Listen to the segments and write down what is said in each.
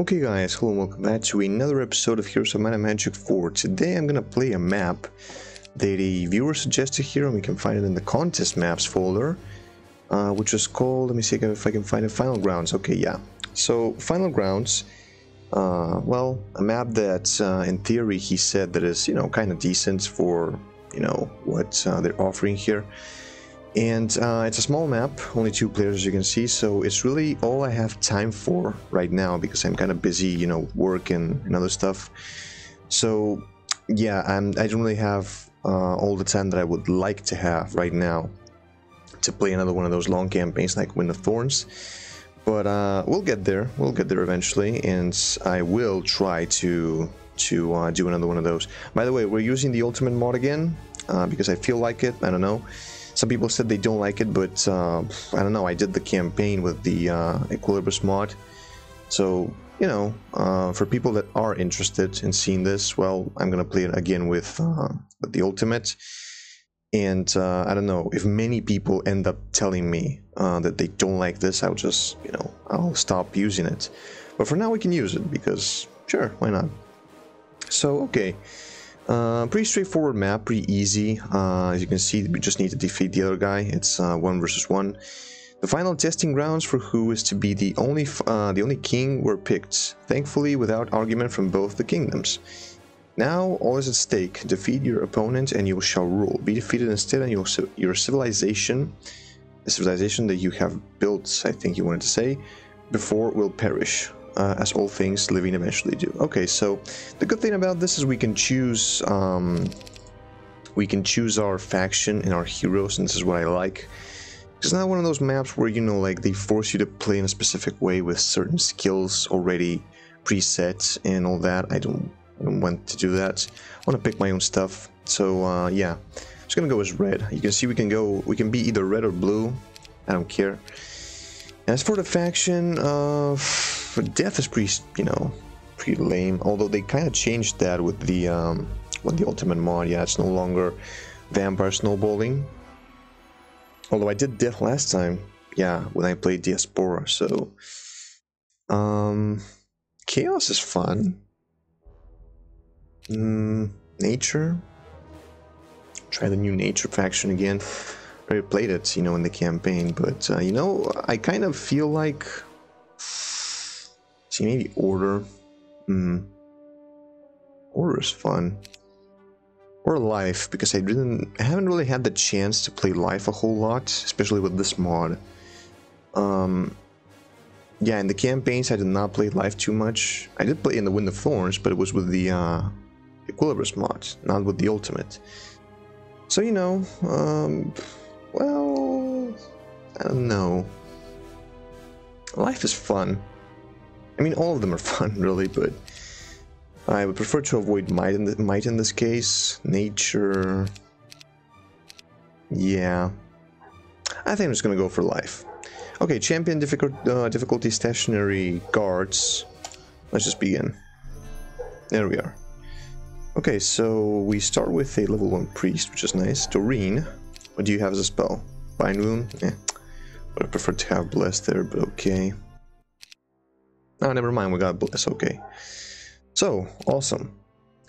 Okay guys, hello and welcome back to another episode of Heroes of Might and Magic 4. Today I'm gonna play a map that a viewer suggested here and we can find it in the contest maps folder uh, which is called, let me see if I can find it, Final Grounds. Okay, yeah. So, Final Grounds, uh, well, a map that uh, in theory he said that is, you know, kind of decent for, you know, what uh, they're offering here. And uh, it's a small map, only two players as you can see, so it's really all I have time for right now because I'm kind of busy, you know, work and, and other stuff. So yeah, I'm, I don't really have uh, all the time that I would like to have right now to play another one of those long campaigns like Wind of Thorns. But uh, we'll get there, we'll get there eventually, and I will try to to uh, do another one of those. By the way, we're using the Ultimate mod again uh, because I feel like it, I don't know. Some people said they don't like it, but uh, I don't know. I did the campaign with the uh, mod, so you know, uh, for people that are interested in seeing this, well, I'm gonna play it again with uh, with the ultimate. And uh, I don't know if many people end up telling me uh, that they don't like this, I'll just you know I'll stop using it. But for now, we can use it because sure, why not? So okay. Uh, pretty straightforward map, pretty easy. Uh, as you can see, we just need to defeat the other guy. It's uh, one versus one. The final testing grounds for who is to be the only uh, the only king were picked, thankfully without argument from both the kingdoms. Now all is at stake. Defeat your opponent and you shall rule. Be defeated instead and your, your civilization, the civilization that you have built, I think you wanted to say, before will perish uh, as all things living eventually do. Okay, so the good thing about this is we can choose um, we can choose our faction and our heroes, and this is what I like. It's not one of those maps where you know like they force you to play in a specific way with certain skills already preset and all that. I don't, I don't want to do that. I want to pick my own stuff. So uh, yeah, I'm just gonna go as red. You can see we can go, we can be either red or blue. I don't care. As for the faction, uh, death is pretty, you know, pretty lame. Although they kind of changed that with the um, with the ultimate mod. Yeah, it's no longer vampire snowballing. Although I did death last time, yeah, when I played Diaspora. So, um, chaos is fun. Mm, nature. Try the new nature faction again. I played it, you know, in the campaign, but uh, you know, I kind of feel like see maybe order. Hmm. Order is fun. Or life, because I didn't I haven't really had the chance to play life a whole lot, especially with this mod. Um yeah, in the campaigns I did not play life too much. I did play in the Wind of Thorns, but it was with the uh Equilibris mod, not with the ultimate. So you know, um well I don't know. Life is fun. I mean all of them are fun really, but I would prefer to avoid might in, the, might in this case. Nature. Yeah. I think I'm just gonna go for life. Okay, champion difficult, uh, difficulty stationary guards. Let's just begin. There we are. Okay, so we start with a level 1 priest, which is nice. Doreen, what do you have as a spell? Bind Wound? Eh. Would have preferred to have Bless there, but okay. Oh, never mind, we got Bless, okay. So, awesome.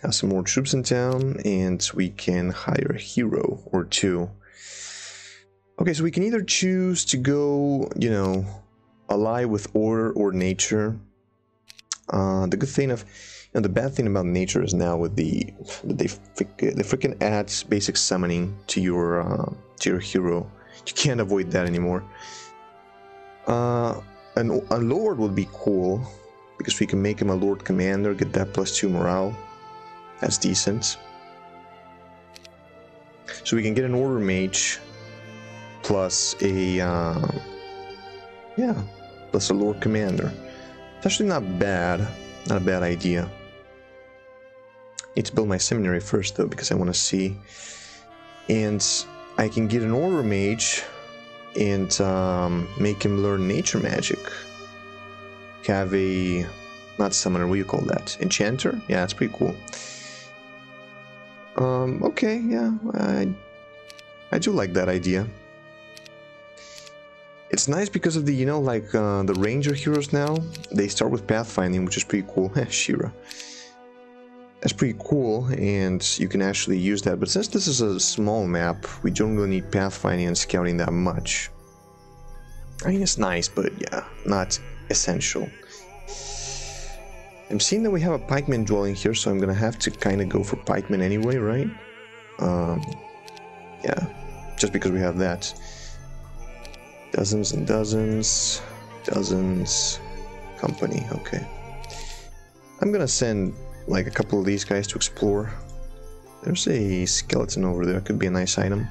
Have some more troops in town, and we can hire a hero or two. Okay, so we can either choose to go, you know, ally with order or nature. Uh, the good thing of, know, the bad thing about nature is now with the they they freaking add basic summoning to your uh, to your hero. You can't avoid that anymore. Uh, a lord would be cool because we can make him a Lord Commander, get that plus 2 morale. That's decent. So we can get an Order Mage plus a, uh, yeah, plus a Lord Commander. It's actually not bad, not a bad idea. Need to build my seminary first though, because I want to see. And I can get an Order Mage and um, make him learn Nature Magic have a not summoner what do you call that enchanter yeah that's pretty cool um okay yeah i i do like that idea It's nice because of the, you know, like uh, the ranger heroes now. They start with pathfinding, which is pretty cool. Shira. That's pretty cool, and you can actually use that. But since this is a small map, we don't really need pathfinding and scouting that much. I mean, it's nice, but yeah, not essential. I'm seeing that we have a pikeman dwelling here, so I'm gonna have to kind of go for pikeman anyway, right? Um, yeah, just because we have that. Dozens and dozens, dozens, company, okay. I'm gonna send like a couple of these guys to explore. There's a skeleton over there, could be a nice item.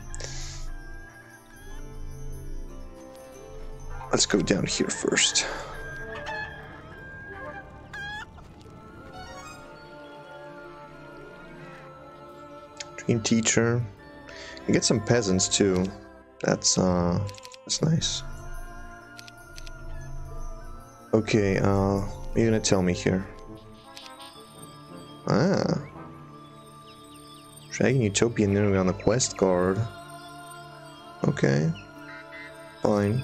Let's go down here first. Dream teacher. Get some peasants too. That's uh that's nice. Okay, uh what are you gonna tell me here? Ah. Dragon Utopian on the quest card. Okay. Fine.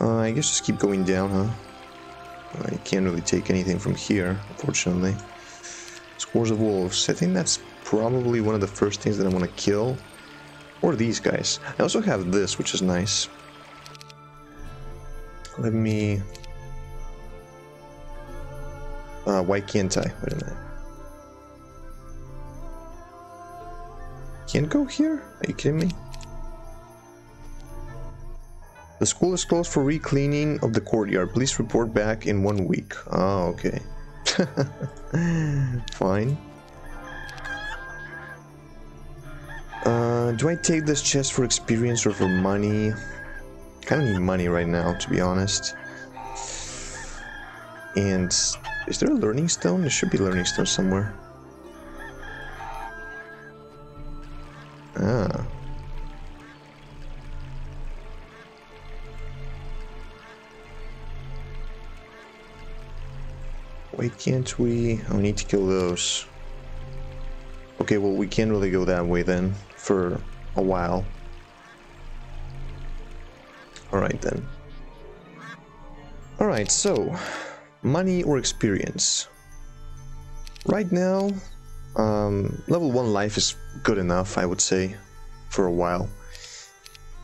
Uh, I guess just keep going down, huh? I can't really take anything from here, unfortunately. Scores of wolves. I think that's probably one of the first things that I want to kill. Or these guys. I also have this, which is nice. Let me uh, why can't I? Wait a minute. Can't go here? Are you kidding me? The school is closed for re-cleaning of the courtyard. Please report back in one week. Oh, okay. Fine. Uh, do I take this chest for experience or for money? Kind of need money right now, to be honest. And is there a learning stone? There should be learning stone somewhere. Ah. Why can't we? Oh, we need to kill those. Okay, well, we can't really go that way then for a while. Alright then. Alright, so money or experience. Right now, um, level 1 life is good enough, I would say, for a while.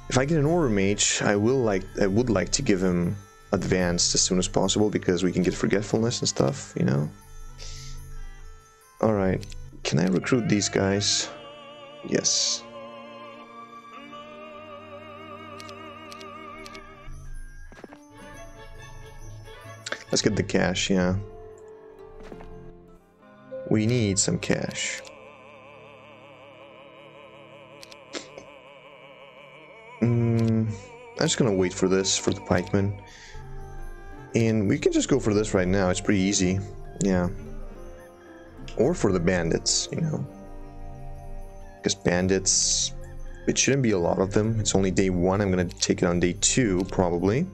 If I get an Order Mage, I will like I would like to give him advanced as soon as possible because we can get forgetfulness and stuff, you know. Alright, can I recruit these guys? Yes. Let's get the cash, yeah. We need some cash. Mm, I'm just gonna wait for this, for the pikeman. And we can just go for this right now, it's pretty easy. Yeah. Or for the bandits, you know. Because bandits, it shouldn't be a lot of them. It's only day one, I'm gonna take it on day two, probably.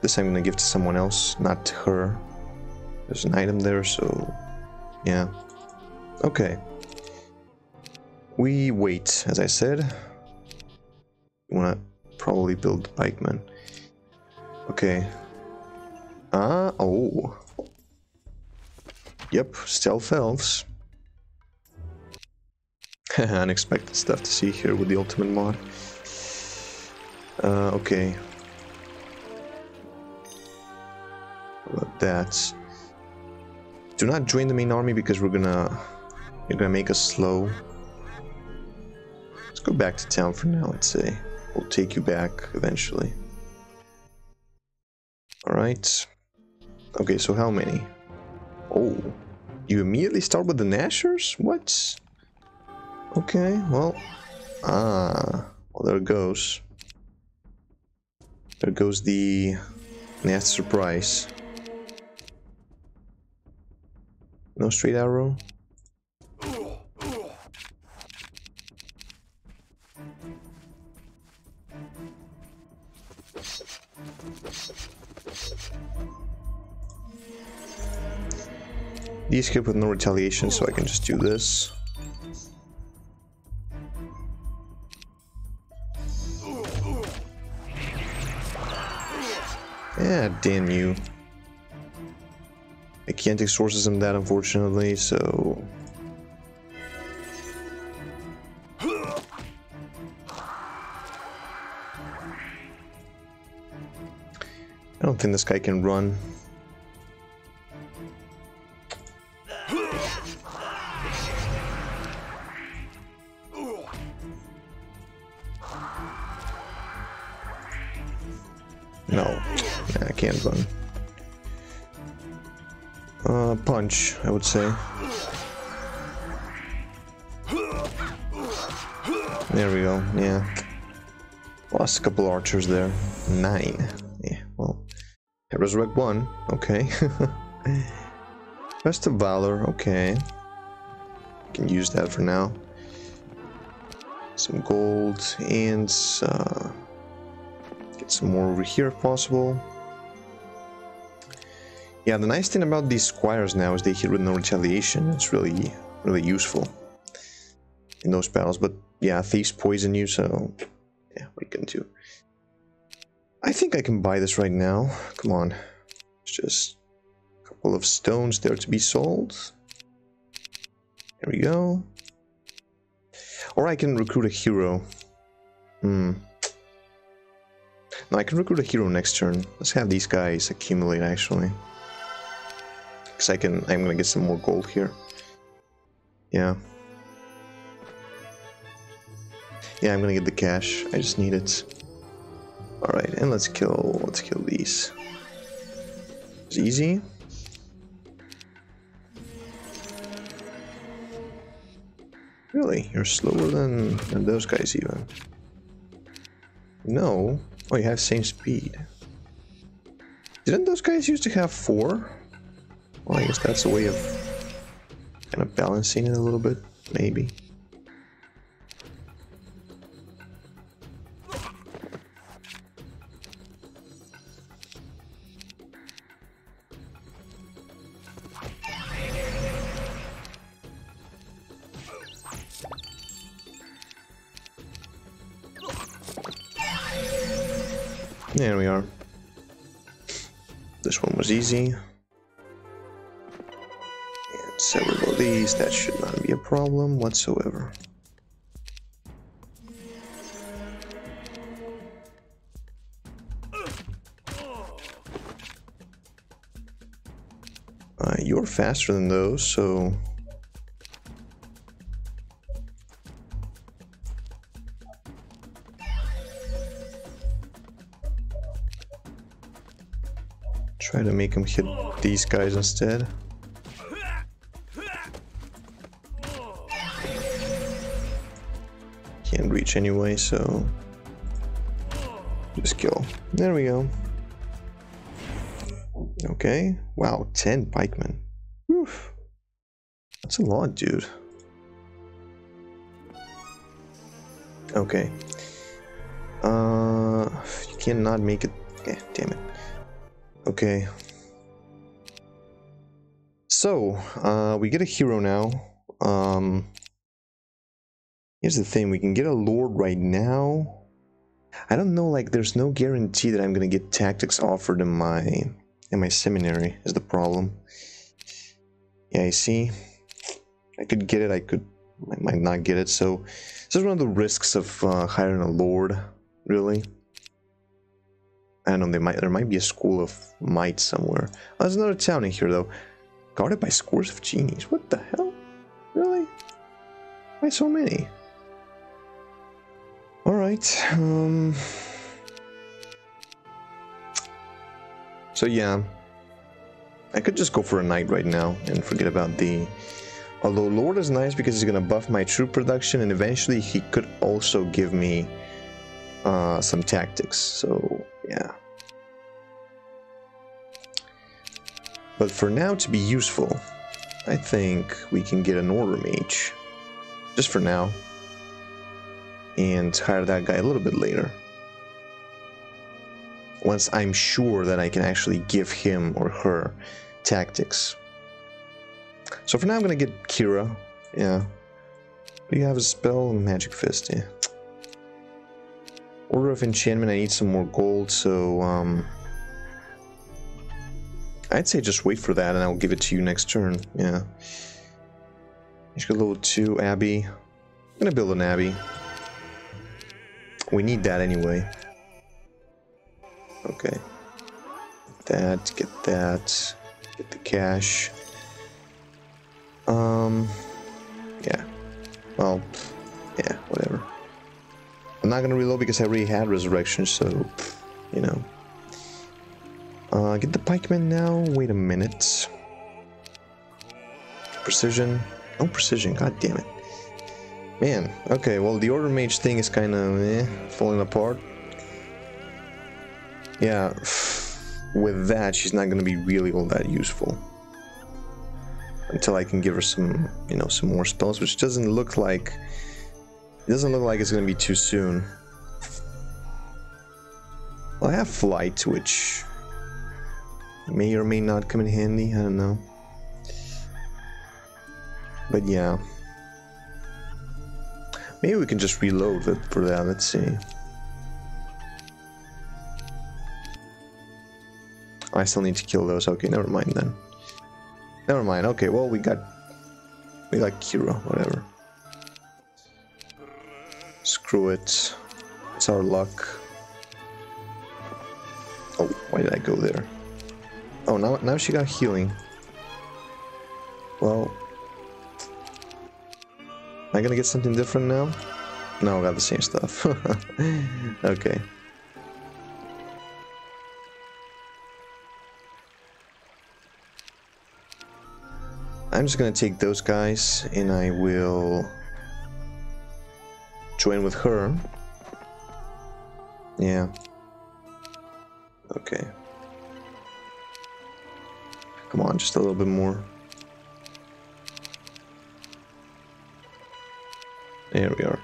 This I'm gonna give to someone else, not to her. There's an item there, so yeah. Okay. We wait, as I said. Wanna probably build the pikeman. Okay. Ah, oh. Yep, stealth elves. Unexpected stuff to see here with the ultimate mod. Uh, okay, that. Do not join the main army because we're gonna you're gonna make us slow. Let's go back to town for now, let's say. We'll take you back eventually. Alright. Okay, so how many? Oh. You immediately start with the Gnashers? What? Okay, well. Ah. Well, there goes. There goes the nasty surprise. No straight arrow. These escape with no retaliation, so I can just do this. Yeah, damn you. I can't take sources on that, unfortunately, so... I don't think this guy can run. No, I can't run. Uh, punch, I would say. There we go, yeah. Lost a couple archers there. Nine. Yeah, well. Resurrect one, okay. Best of Valor, okay. Can use that for now. Some gold and uh, get some more over here if possible. Yeah, the nice thing about these squires now is they hit with no retaliation. It's really, really useful in those battles. But yeah, thieves poison you, so yeah, what can do? I think I can buy this right now. Come on. It's just a couple of stones there to be sold. There we go. Or I can recruit a hero. Hmm. No, I can recruit a hero next turn. Let's have these guys accumulate, actually. Because I can, I'm gonna get some more gold here. Yeah. Yeah, I'm gonna get the cash. I just need it. Alright, and let's kill, let's kill these. It's easy. Really? You're slower than, than those guys even. No. Oh, you have same speed. Didn't those guys used to have four? Well, I guess that's a way of kind of balancing it a little bit, maybe. There we are. This one was easy. Several of these, that should not be a problem whatsoever. Uh, you're faster than those, so Try to make him hit these guys instead. Can't reach anyway, so just kill. There we go. Okay. Wow, 10 pikemen. Oof. That's a lot, dude. Okay. Uh, you cannot make it. Okay, damn it. Okay. So, uh, we get a hero now. Um, here's the thing, we can get a lord right now. I don't know, like, there's no guarantee that I'm gonna get tactics offered in my in my seminary, is the problem. Yeah, I see. I could get it, I could, I might not get it, so this is one of the risks of uh, hiring a lord, really. I don't know, they might, there might be a school of might somewhere. Oh, there's another town in here, though. Guarded by scores of genies. What the hell? Really? Why so many? Alright, um... So yeah, I could just go for a knight right now and forget about the... Although Lord is nice because he's gonna buff my troop production and eventually he could also give me uh, some tactics, so yeah. But for now to be useful, I think we can get an order mage. Just for now. And hire that guy a little bit later. Once I'm sure that I can actually give him or her tactics. So for now I'm gonna get Kira. Yeah. Do you have a spell? Magic Fist, yeah. Order of Enchantment, I need some more gold, so um, I'd say just wait for that and I'll give it to you next turn. Yeah. He's got level 2, Abbey. I'm gonna build an Abbey. We need that anyway. Okay. Get that, get that, get the cash. Um, yeah. Well, yeah, whatever. I'm not gonna reload because I already had resurrection, so, you know. Uh, get the pikeman now. Wait a minute. Precision. No precision, god damn it. Man, okay, well the order mage thing is kind of eh, falling apart. Yeah, with that she's not gonna be really all that useful. Until I can give her some, you know, some more spells, which doesn't look like... It doesn't look like it's gonna be too soon. Well, I have flight, which may or may not come in handy, I don't know. But yeah. Maybe we can just reload it for that, let's see. I still need to kill those, okay, never mind then. Never mind, okay, well we got... We got Kira, whatever. Screw it. It's our luck. Oh, why did I go there? Oh, now, now she got healing. Well, Am I gonna get something different now? No, I got the same stuff. okay. I'm just gonna take those guys and I will join with her. Yeah. Okay. Come on, just a little bit more. There we are.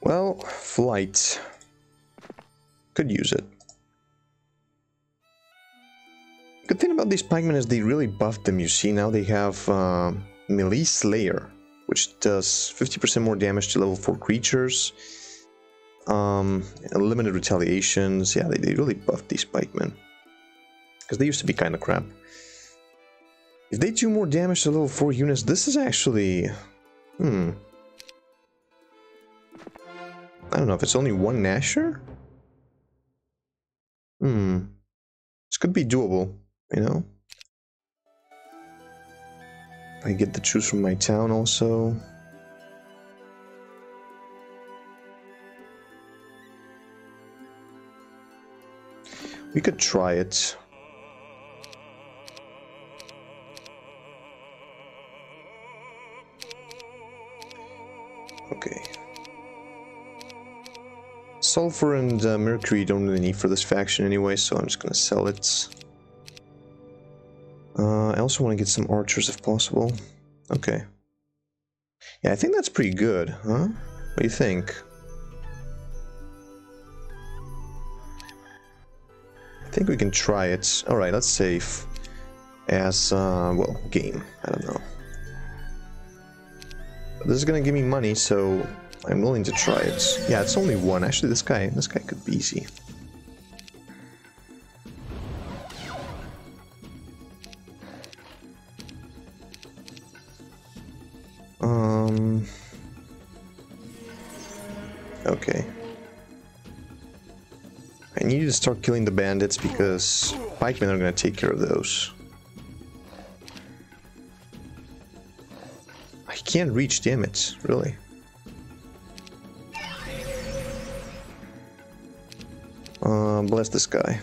Well, flight. Could use it. Good thing about these pikemen is they really buffed them. You see now they have uh, melee slayer, which does 50% more damage to level 4 creatures. Um, limited retaliations. Yeah, they, they really buffed these pikemen. Because they used to be kind of crap. If they do more damage to level 4 units, this is actually... Hmm. I don't know if it's only one Gnasher? Hmm. This could be doable, you know? I get the choose from my town also. We could try it. Okay. Sulfur and uh, mercury don't really need for this faction anyway, so I'm just gonna sell it. Uh, I also want to get some archers if possible. Okay. Yeah, I think that's pretty good, huh? What do you think? I think we can try it. Alright, let's save as, uh, well, game. I don't know. This is gonna give me money, so I'm willing to try it. Yeah, it's only one. Actually, this guy, this guy could be easy. Um. Okay. I need to start killing the bandits because pikemen are gonna take care of those. Can't reach damage, really. Uh, bless this guy.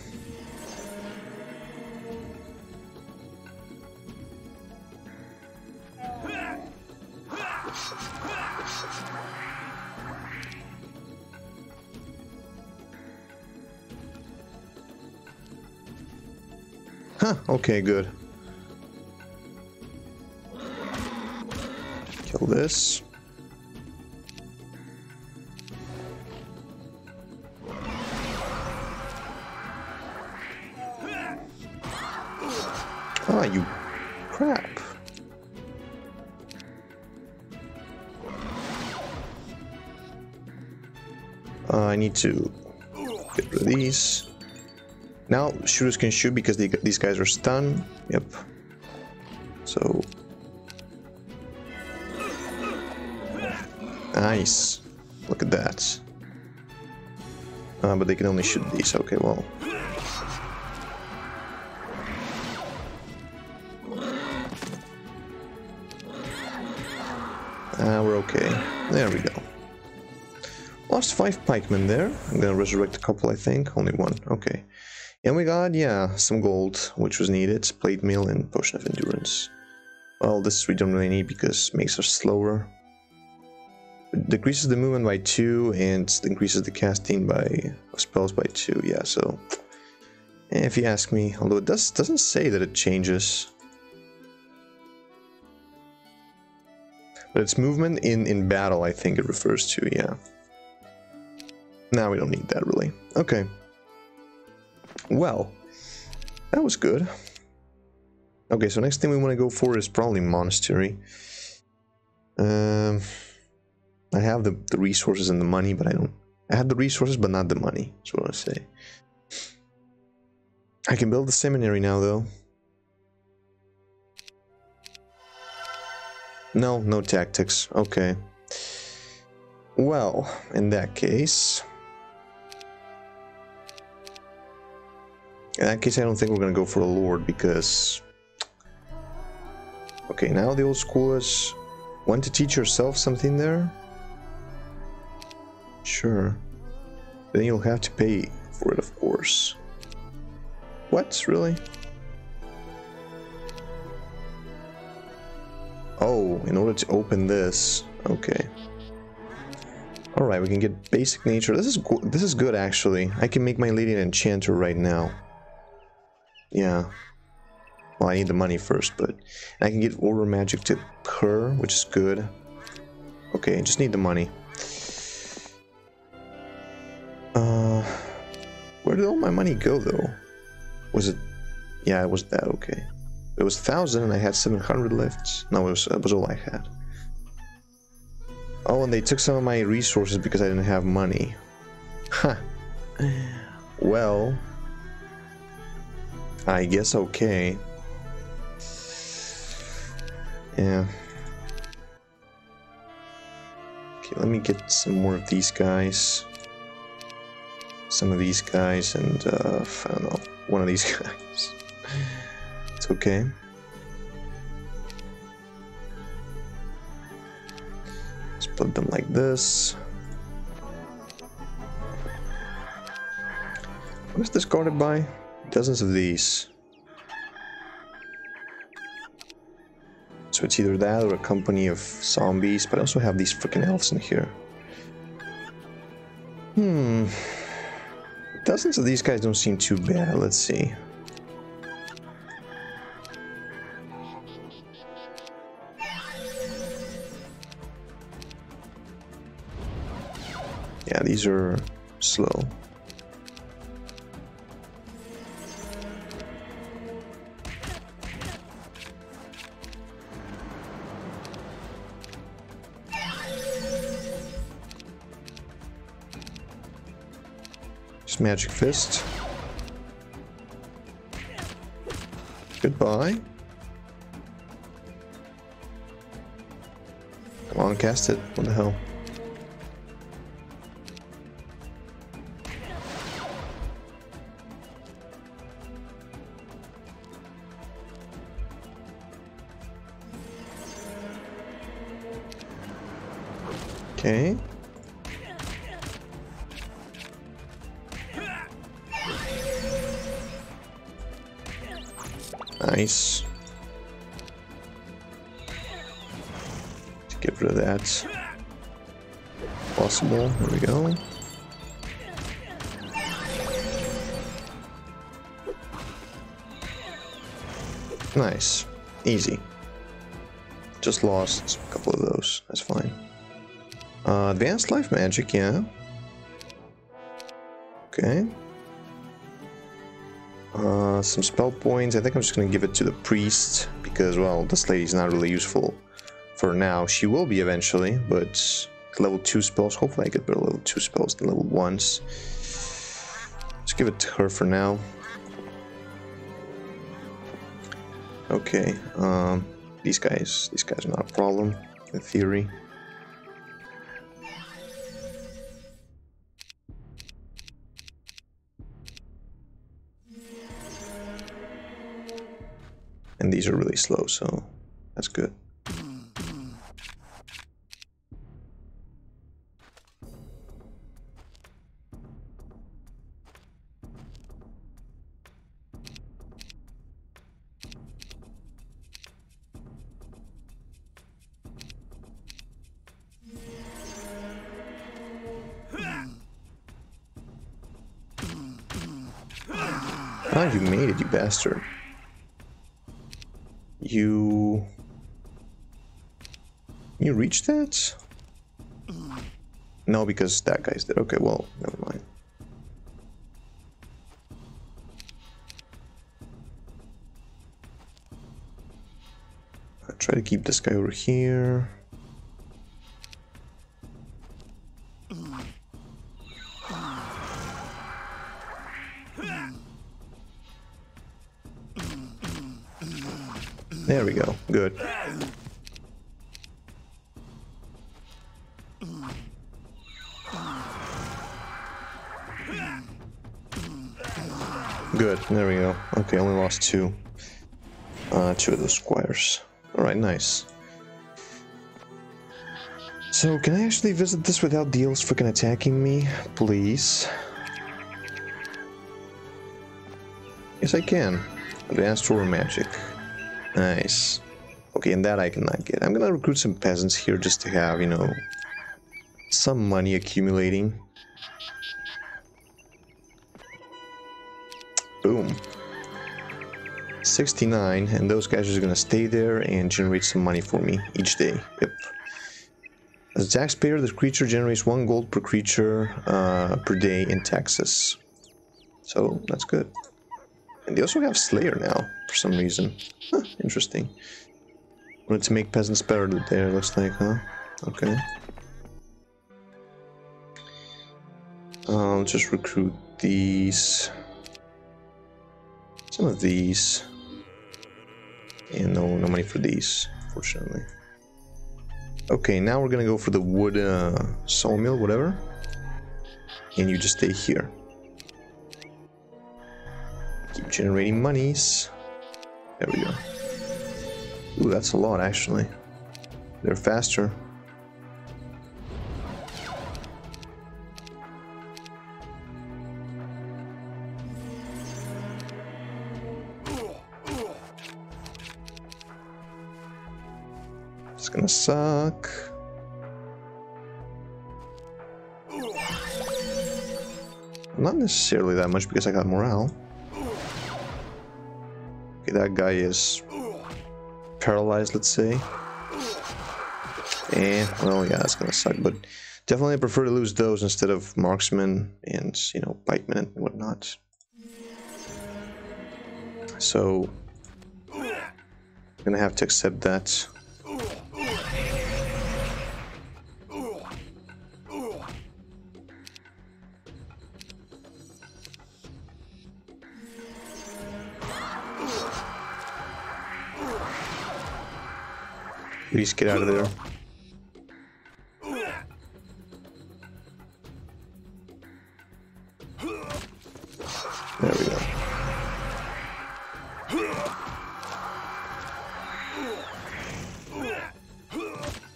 Huh, okay, good. Kill this. Ah, you crap. Uh, I need to get rid of these. Now shooters can shoot because they, these guys are stunned. Yep. Nice. Look at that. Uh, but they can only shoot these. Okay, well... Uh, we're okay. There we go. Lost five pikemen there. I'm gonna resurrect a couple, I think. Only one. Okay. And we got, yeah, some gold, which was needed. Plate mail and potion of endurance. Well, this we don't really need because makes us slower. Decreases the movement by 2 and increases the casting by spells by 2. Yeah, so... If you ask me, although it does, doesn't say that it changes. But it's movement in, in battle, I think it refers to, yeah. Now we don't need that, really. Okay. Well, that was good. Okay, so next thing we want to go for is probably Monastery. Um, I have the, the resources and the money, but I don't... I have the resources, but not the money, that's what I say. I can build the seminary now, though. No, no tactics. Okay. Well, in that case... In that case, I don't think we're gonna go for a lord because... Okay, now the old school is... Want to teach yourself something there? Sure. Then you'll have to pay for it, of course. What? Really? Oh, in order to open this. Okay. Alright, we can get basic nature. This is this is good, actually. I can make my lady an enchanter right now. Yeah. Well, I need the money first, but I can get order magic to her, which is good. Okay, just need the money. Uh, where did all my money go, though? Was it... Yeah, it was that, okay. It was 1,000 and I had 700 left. No, it was, it was all I had. Oh, and they took some of my resources because I didn't have money. Huh. Well, I guess okay. Yeah. Okay, let me get some more of these guys. Some of these guys and, uh, I don't know, one of these guys. it's okay. Let's put them like this. What is this guarded by? Dozens of these. So it's either that or a company of zombies, but I also have these freaking elves in here. Hmm. Dozens of these guys don't seem too bad. Let's see. Yeah, these are slow. Magic fist. Goodbye. Come on, cast it. What the hell? Okay. Easy. Just lost a couple of those. That's fine. Uh, advanced life magic, yeah. Okay. Uh, some spell points. I think I'm just going to give it to the priest because, well, this lady's not really useful for now. She will be eventually, but level 2 spells. Hopefully I get better level 2 spells than level 1s. Just give it to her for now. Okay, um, these guys, these guys are not a problem, in theory. And these are really slow, so that's good. Ah, you made it, you bastard. You... You reached that? No, because that guy's dead. Okay, well, never mind. I'll try to keep this guy over here. Good. Good. There we go. Okay, only lost two. Uh, two of those squires. Alright, nice. So, can I actually visit this without deals freaking attacking me? Please? Yes, I can. Advanced Storm Magic. Nice. Okay, and that I cannot get. I'm gonna recruit some peasants here just to have, you know, some money accumulating. Boom. 69, and those guys are gonna stay there and generate some money for me each day. Yep. As a taxpayer, the creature generates one gold per creature uh, per day in taxes. So that's good. And they also have Slayer now, for some reason. Huh, interesting. To make peasants better there, looks like, huh? Okay. I'll just recruit these. Some of these. And no, no money for these, fortunately. Okay, now we're gonna go for the wood uh, sawmill, whatever. And you just stay here. Keep generating monies. There we go. Ooh, that's a lot, actually. They're faster. It's gonna suck. Not necessarily that much because I got morale. Okay, that guy is paralyzed, let's say. And, well, yeah, that's gonna suck, but definitely prefer to lose those instead of marksmen and, you know, pikemen and whatnot. So, I'm gonna have to accept that. Please get out of there. There we go.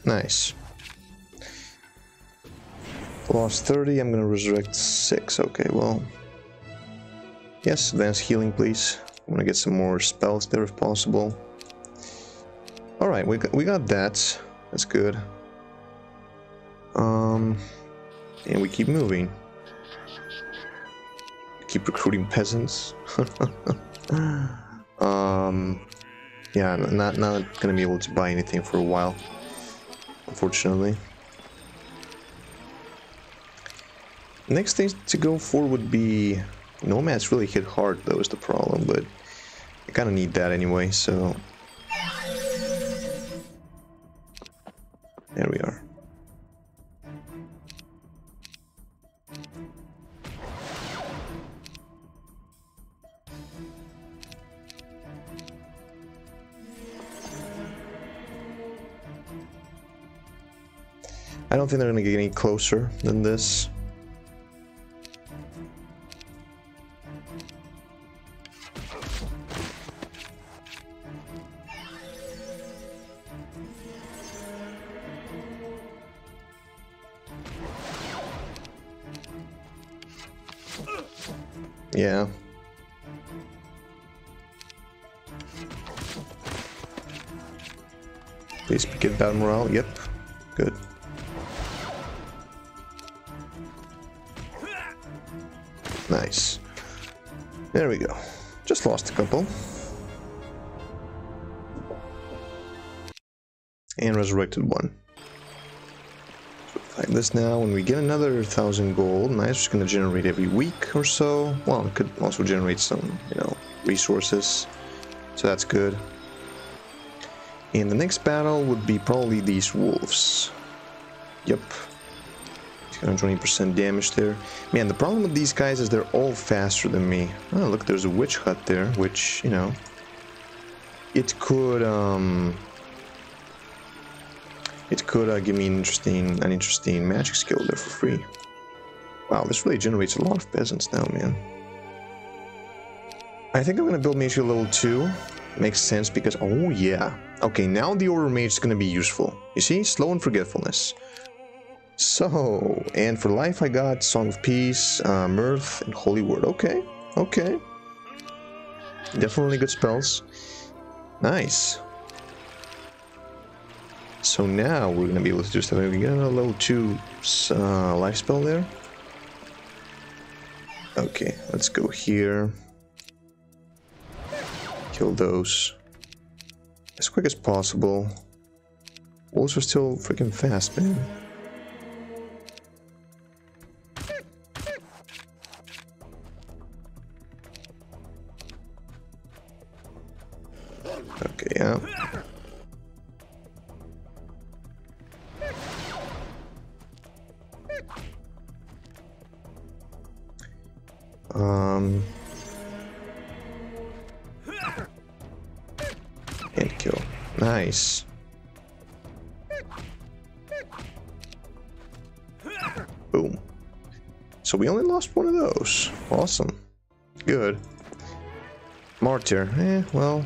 Nice. Lost 30, I'm gonna resurrect 6. Okay, well. Yes, advanced healing, please. I'm gonna get some more spells there if possible. We got, we got that. That's good. Um, and we keep moving. Keep recruiting peasants. um, yeah, not not gonna be able to buy anything for a while, unfortunately. Next thing to go for would be nomads. Really hit hard though is the problem, but I kind of need that anyway. So There we are. I don't think they're gonna get any closer than this. Yeah. Please get bad morale. Yep. Good. Nice. There we go. Just lost a couple. And resurrected one. Like this now, when we get another thousand gold, nice, it's gonna generate every week or so. Well, it could also generate some, you know, resources. So that's good. And the next battle would be probably these wolves. Yep. 220% damage there. Man, the problem with these guys is they're all faster than me. Oh, look, there's a witch hut there, which, you know, it could, um, it could uh, give me an interesting, an interesting magic skill there for free. Wow, this really generates a lot of peasants now, man. I think I'm gonna build Mage level 2. Makes sense because, oh yeah. Okay, now the Order Mage is gonna be useful. You see, slow and forgetfulness. So, and for life I got Song of Peace, uh, Mirth, and Holy Word. Okay, okay. Definitely good spells. Nice. So now we're gonna be able to do stuff. We got a level 2 uh, life spell there. Okay, let's go here. Kill those as quick as possible. Wolves are still freaking fast, man. Martyr. Eh, well,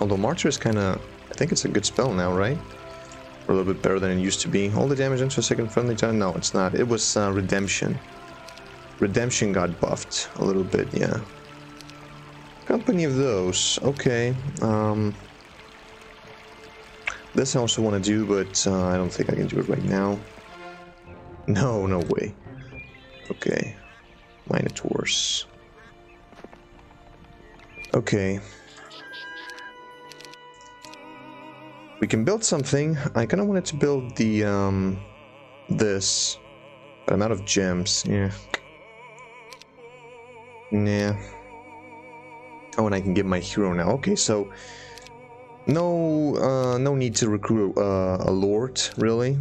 Although Martyr is kind of... I think it's a good spell now, right? Or a little bit better than it used to be. All the damage into a second friendly turn? No, it's not. It was uh, Redemption. Redemption got buffed a little bit, yeah. Company of those. Okay. Um, this I also want to do, but uh, I don't think I can do it right now. No, no way. Okay. Minotaurs. Okay. We can build something. I kind of wanted to build the, um, this, but I'm out of gems. Yeah. Nah. Oh, and I can get my hero now. Okay, so no, uh, no need to recruit uh, a lord, really.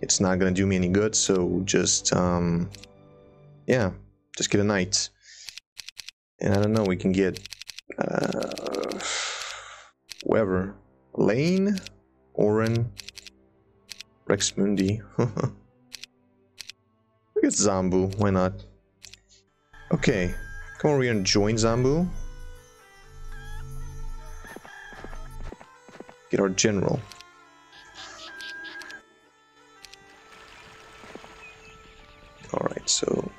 It's not gonna do me any good, so just, um, yeah, just get a knight. And I don't know, we can get, uh, whoever. Lane? Orin, Rex Mundi. Look at Zambu, why not? Okay, come over here and join Zambu. Get our general. Alright, so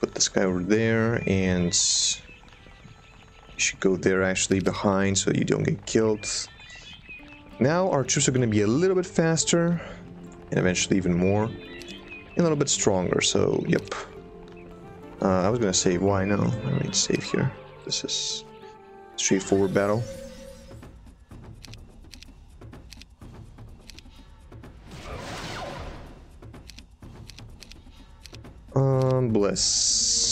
put this guy over there and should go there actually behind so you don't get killed. Now our troops are going to be a little bit faster, and eventually even more, and a little bit stronger, so yep. Uh, I was going to say, why no? I to save here. This is straightforward battle. Um, bless.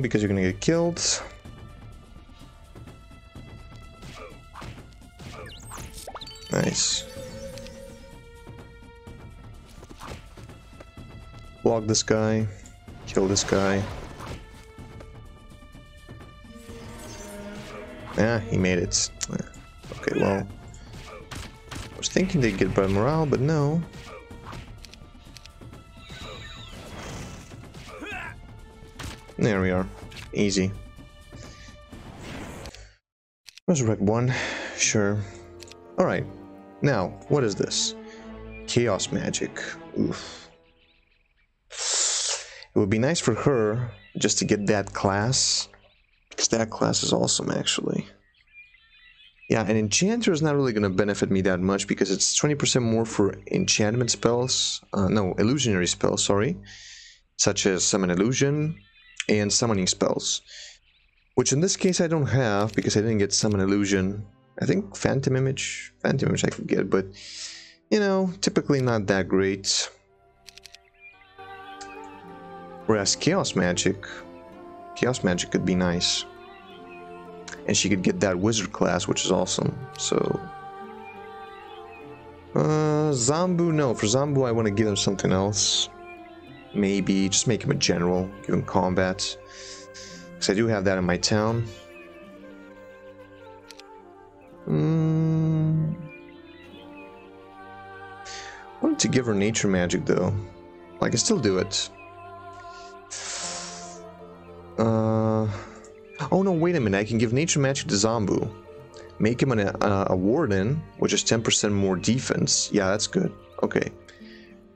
because you're gonna get killed. Nice. Block this guy. Kill this guy. Yeah, he made it. Okay, well... I was thinking they'd get by morale, but no. There we are. Easy. Resurrect one. Sure. Alright. Now, what is this? Chaos magic. Oof. It would be nice for her just to get that class. Because that class is awesome, actually. Yeah, an Enchanter is not really going to benefit me that much because it's 20% more for enchantment spells. Uh, no, illusionary spells, sorry. Such as Summon Illusion and Summoning spells. Which in this case I don't have because I didn't get Summon Illusion. I think Phantom Image, Phantom Image I could get, but you know, typically not that great. Whereas Chaos Magic, Chaos Magic could be nice. And she could get that Wizard class, which is awesome, so... Uh, Zambu, no, for Zambu I want to give him something else. Maybe, just make him a general, give him combat. Because I do have that in my town. Mm. Wanted to give her nature magic though. I can still do it. Uh, oh no, wait a minute. I can give nature magic to Zambu. Make him an, a, a warden, which is 10% more defense. Yeah, that's good. Okay.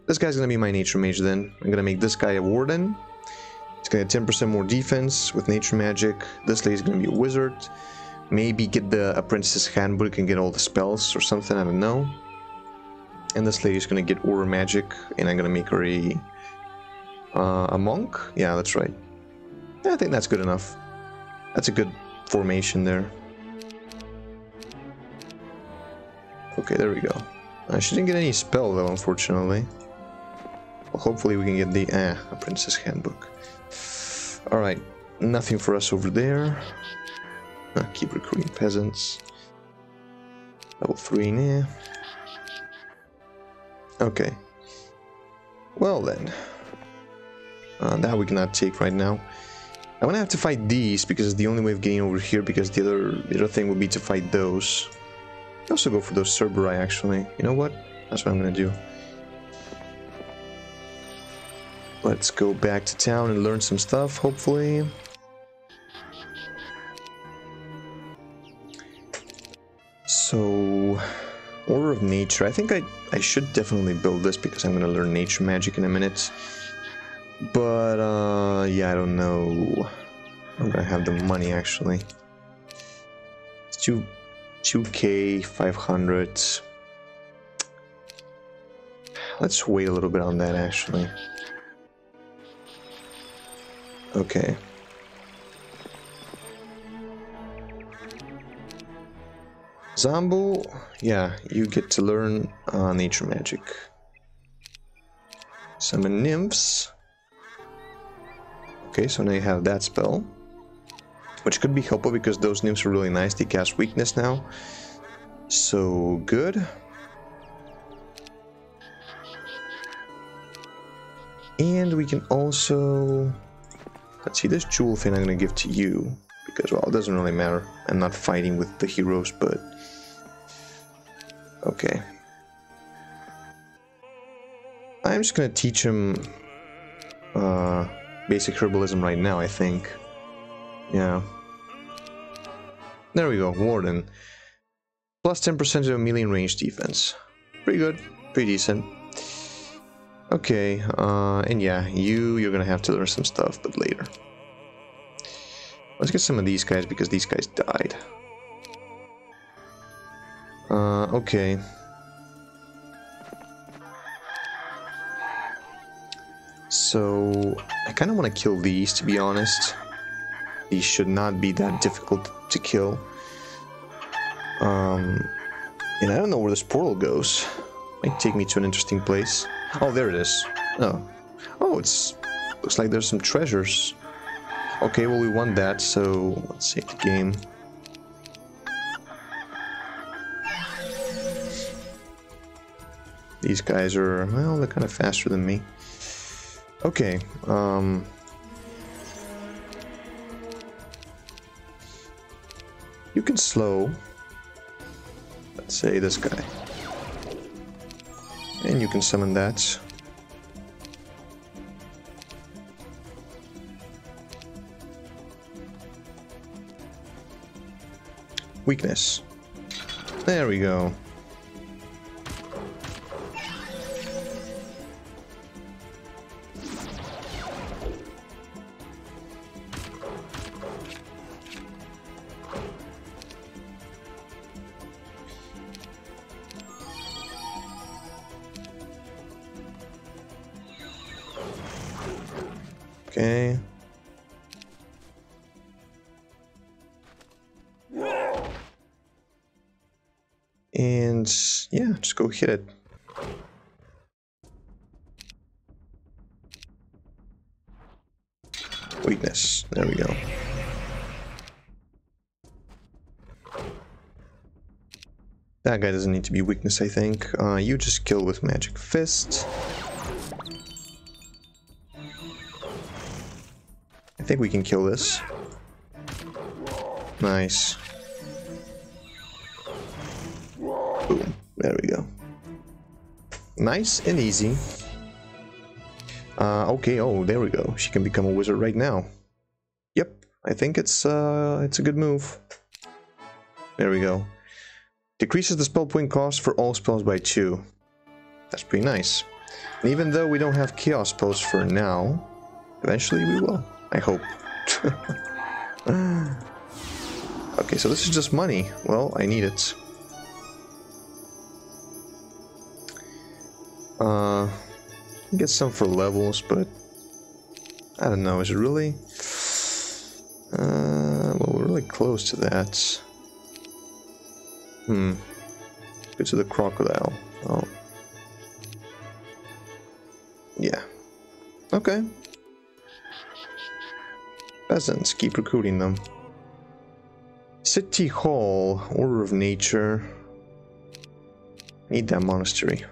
This guy's gonna be my nature mage then. I'm gonna make this guy a warden. He's gonna get 10% more defense with nature magic. This lady's gonna be a wizard. Maybe get the apprentice's handbook and get all the spells or something, I don't know. And this lady's gonna get aura magic, and I'm gonna make her a, uh, a monk. Yeah, that's right. I think that's good enough. That's a good formation there. Okay, there we go. Uh, she didn't get any spell though, unfortunately. Hopefully we can get the eh, apprentice's handbook. Alright, nothing for us over there. Uh, keep recruiting peasants. Level 3 now. Okay. Well then. Uh, that we cannot take right now. I'm gonna have to fight these because it's the only way of getting over here because the other the other thing would be to fight those. I also go for those Cerberi actually. You know what? That's what I'm gonna do. Let's go back to town and learn some stuff, hopefully. So, Order of Nature. I think I, I should definitely build this because I'm going to learn nature magic in a minute. But, uh, yeah, I don't know. I'm going to have the money, actually. It's 2, 2k, 500. Let's wait a little bit on that, actually. Okay. Zambu, yeah, you get to learn uh, nature magic. Summon nymphs. Okay, so now you have that spell. Which could be helpful because those nymphs are really nice. They cast weakness now. So good. And we can also Let's see, this jewel thing I'm going to give to you. Because, well, it doesn't really matter. I'm not fighting with the heroes, but... Okay. I'm just going to teach him... Uh, basic herbalism right now, I think. Yeah. There we go, Warden. Plus 10% of a melee range defense. Pretty good, pretty decent. Okay, uh, and yeah, you, you're gonna have to learn some stuff, but later. Let's get some of these guys, because these guys died. Uh, okay. So, I kind of want to kill these, to be honest. These should not be that difficult to kill. Um, and I don't know where this portal goes. Might take me to an interesting place. Oh, there it is. Oh. Oh, it's... Looks like there's some treasures. Okay, well we want that, so let's save the game. These guys are, well, they're kind of faster than me. Okay, um... You can slow. Let's say this guy. And you can summon that. Weakness. There we go. It. Weakness. There we go. That guy doesn't need to be weakness, I think. Uh, you just kill with magic fist. I think we can kill this. Nice. Nice and easy. Uh, okay, oh, there we go. She can become a wizard right now. Yep, I think it's uh, it's a good move. There we go. Decreases the spell point cost for all spells by 2. That's pretty nice. And even though we don't have chaos spells for now, eventually we will. I hope. okay, so this is just money. Well, I need it. Uh, get some for levels, but I don't know. Is it really? Uh, well, we're really close to that. Hmm. Go to the crocodile. Oh. Yeah. Okay. Peasants, keep recruiting them. City Hall, Order of Nature. Need that monastery.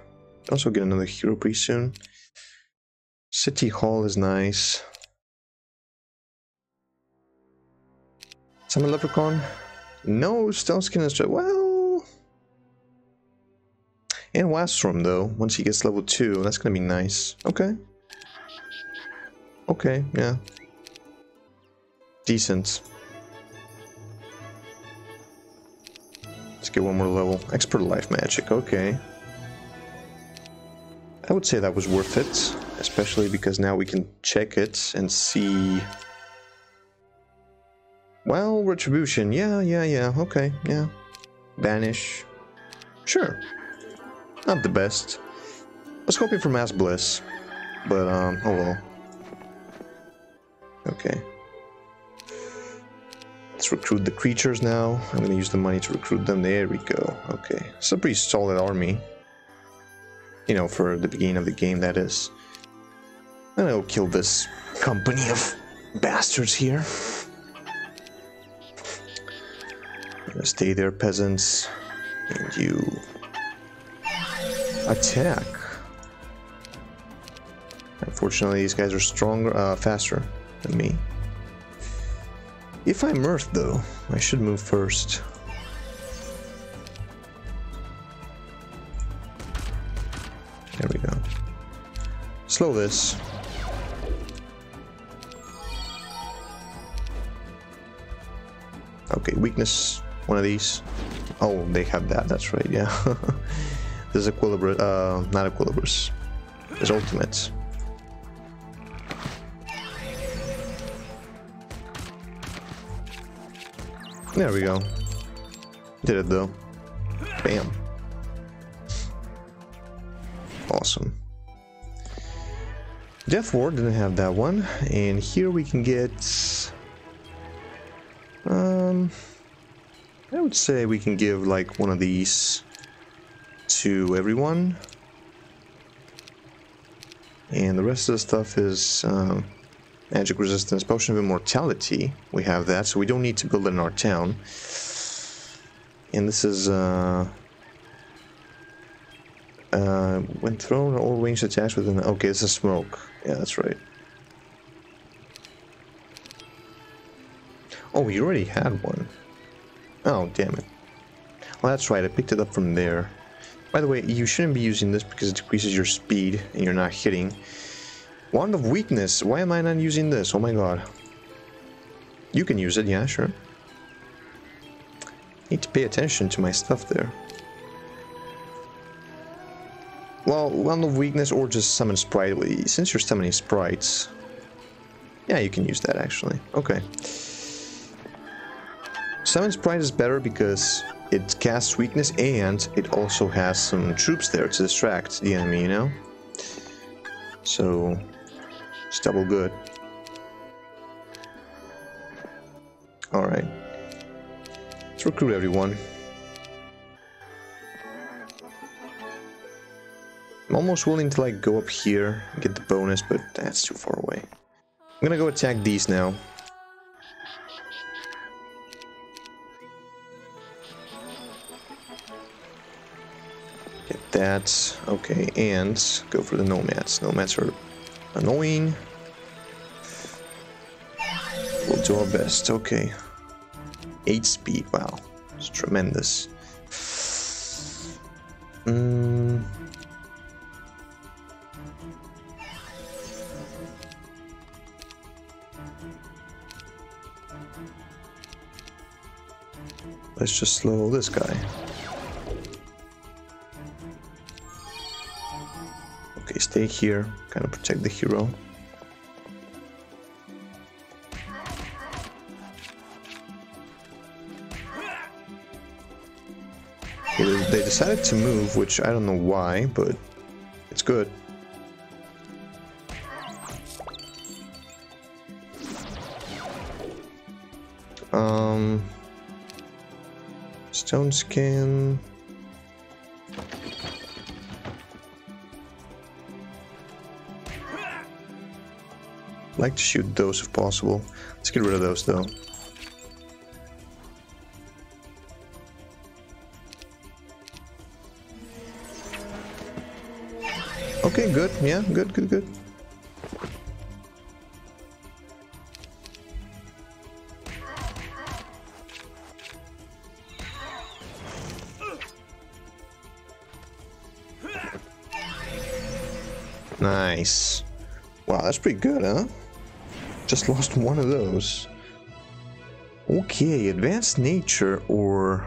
Also get another hero pretty soon. City Hall is nice. Summon Leprechaun? No, Stone Skin is well. And Wasp Swarm though, once he gets level 2, that's gonna be nice. Okay. Okay, yeah. Decent. Let's get one more level. Expert Life Magic, okay. I would say that was worth it, especially because now we can check it and see... Well, Retribution, yeah, yeah, yeah, okay, yeah. Banish, sure. Not the best. I was hoping for Mass Bliss, but, um, oh well. Okay. Let's recruit the creatures now. I'm gonna use the money to recruit them. There we go. Okay. It's a pretty solid army. You know, for the beginning of the game, that is. And I'll kill this company of bastards here. Stay there, peasants. And you... Attack. Unfortunately, these guys are stronger, uh, faster than me. If I'm Earth, though, I should move first. Slow this. Okay, weakness, one of these. Oh, they have that, that's right, yeah. There's Equilibris, uh, not Equilibris. There's Ultimate. There we go. Did it though. Bam. Awesome. Death Ward didn't have that one, and here we can get. Um, I would say we can give like one of these to everyone, and the rest of the stuff is um, magic resistance, potion of immortality. We have that, so we don't need to build it in our town. And this is uh, uh, When thrown, all ranged attacks with an... Okay, it's a smoke. Yeah, that's right. Oh, you already had one. Oh, damn it. Well, that's right, I picked it up from there. By the way, you shouldn't be using this because it decreases your speed and you're not hitting. Wand of Weakness. Why am I not using this? Oh my god. You can use it, yeah, sure. Need to pay attention to my stuff there. Well, Wand of Weakness or just Summon Sprite. Since you're summoning sprites... Yeah, you can use that actually. Okay. Summon Sprite is better because it casts weakness and it also has some troops there to distract the enemy, you know? So, it's double good. Alright. Let's recruit everyone. I'm almost willing to like go up here get the bonus, but that's too far away. I'm gonna go attack these now. Get that. Okay, and go for the nomads. Nomads are annoying. We'll do our best. Okay. 8 speed. Wow. It's tremendous. Mm. Let's just slow this guy. Okay, stay here. Kind of protect the hero. they decided to move, which I don't know why, but it's good. Um, stone skin. like to shoot those if possible. Let's get rid of those though. Okay, good. Yeah, good, good, good. Nice. Wow, that's pretty good, huh? Just lost one of those. Okay, advanced nature or...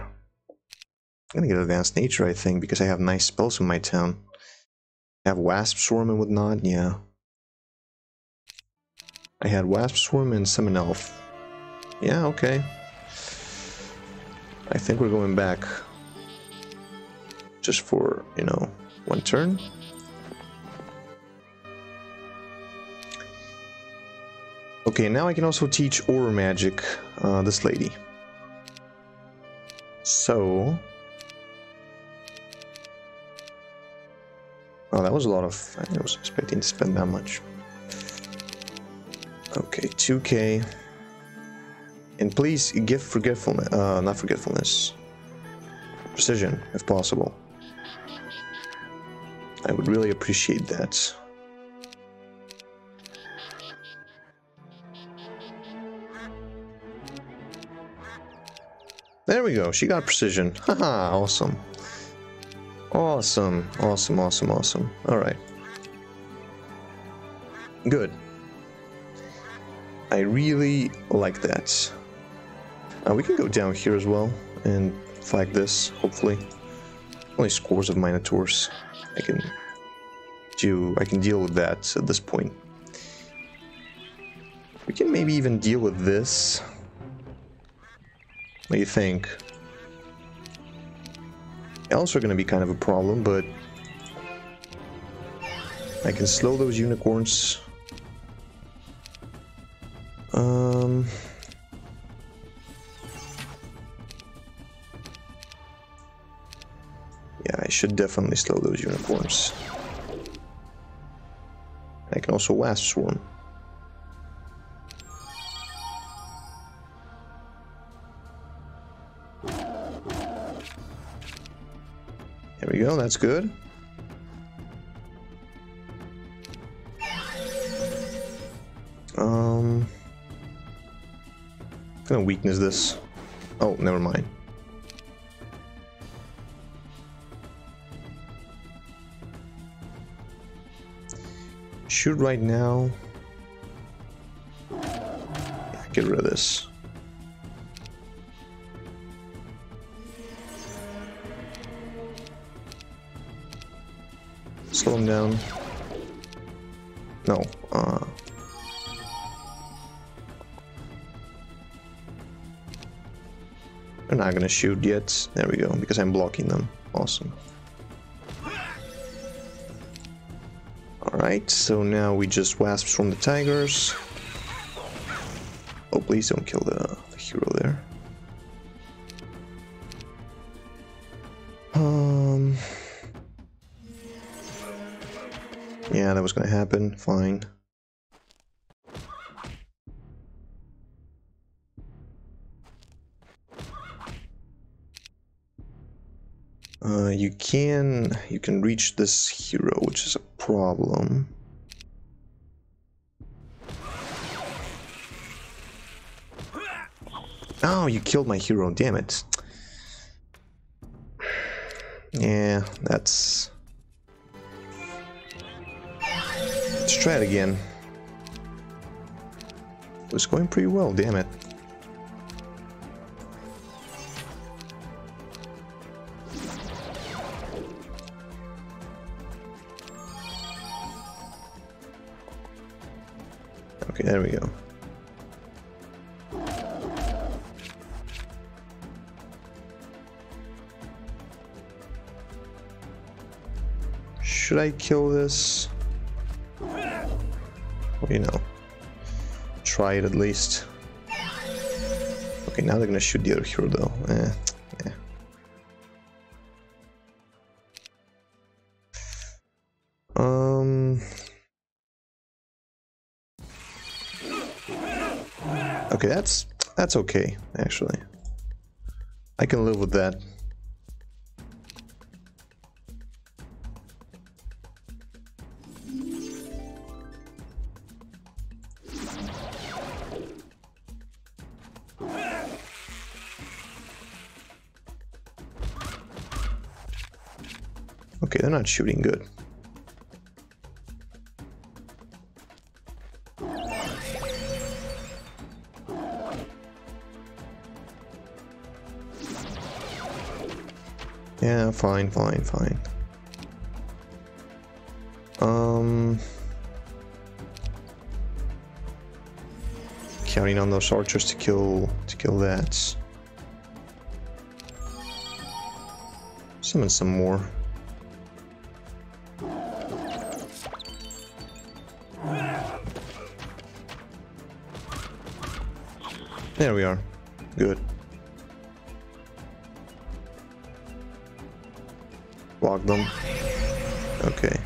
I'm gonna get advanced nature, I think, because I have nice spells in my town. I have Wasp Swarm and whatnot, yeah. I had Wasp Swarm and Summon Elf. Yeah, okay. I think we're going back just for, you know, one turn. Okay, now I can also teach Aura Magic, uh, this lady. So... Oh, that was a lot of... I was expecting to spend that much. Okay, 2k. And please give forgetfulness, uh, not forgetfulness, precision, if possible. I would really appreciate that. There we go. She got precision. Haha, awesome. Awesome. Awesome, awesome, awesome. Alright. Good. I really like that. Uh, we can go down here as well and flag this, hopefully. Only scores of Minotaurs. I can do I can deal with that at this point. We can maybe even deal with this. What do you think? Elves are going to be kind of a problem, but I can slow those unicorns. Um... Yeah, I should definitely slow those unicorns. I can also Wasp Swarm. go, that's good. Um, what kind of weakness this? Oh, never mind. Shoot right now. Get rid of this. Slow him down. No. Uh, they're not gonna shoot yet. There we go, because I'm blocking them. Awesome. Alright, so now we just wasps from the tigers. Oh, please don't kill the, the hero there. Was gonna happen. Fine. Uh, you can you can reach this hero, which is a problem. Oh, you killed my hero, damn it. Yeah, that's... try it again. It was going pretty well, damn it. Okay, there we go. Should I kill this? You know, try it at least. Okay, now they're gonna shoot the other hero though. Eh. Um. Okay, that's that's okay actually. I can live with that. Not shooting good. Yeah, fine, fine, fine. Um... Counting on those archers to kill, to kill that. Summon some more. There we are. Good. Block them. Okay.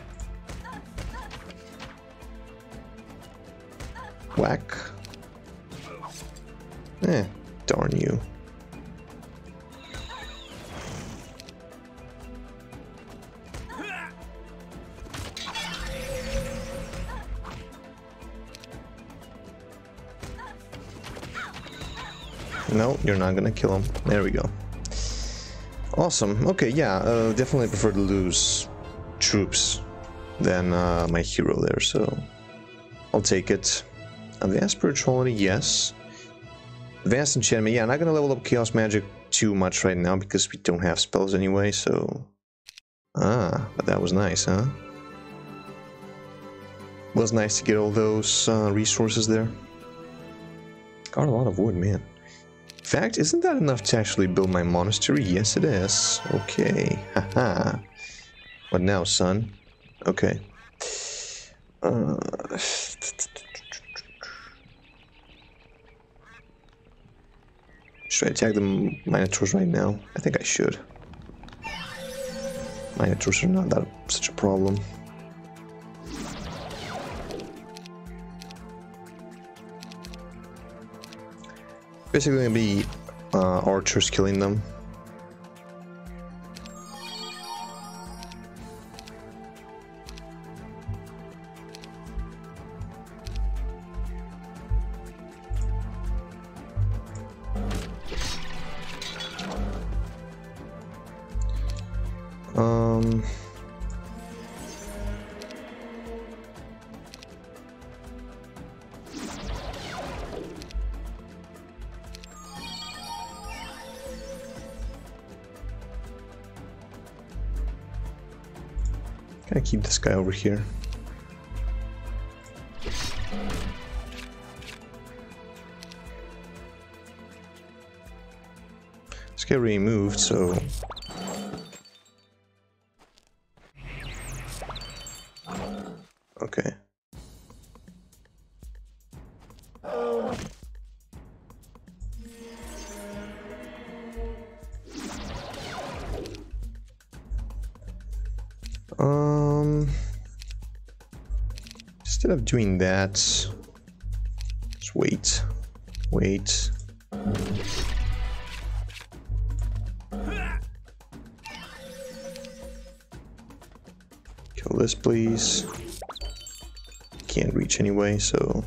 Kill him. There we go. Awesome. Okay, yeah, uh, definitely prefer to lose troops than uh, my hero there, so I'll take it. Advanced spirituality, yes. Advanced enchantment, yeah, I'm not gonna level up chaos magic too much right now because we don't have spells anyway, so... Ah, but that was nice, huh? Was nice to get all those uh, resources there. Got a lot of wood, man fact, isn't that enough to actually build my monastery? Yes, it is. Okay. Haha. what now, son? Okay. Uh, should I attack the Minotaurs right now? I think I should. Minotaurs are not that such a problem. Basically gonna be uh, archers killing them. This guy over here. This guy removed, so doing that, just wait, wait. Kill this, please can't reach anyway, so...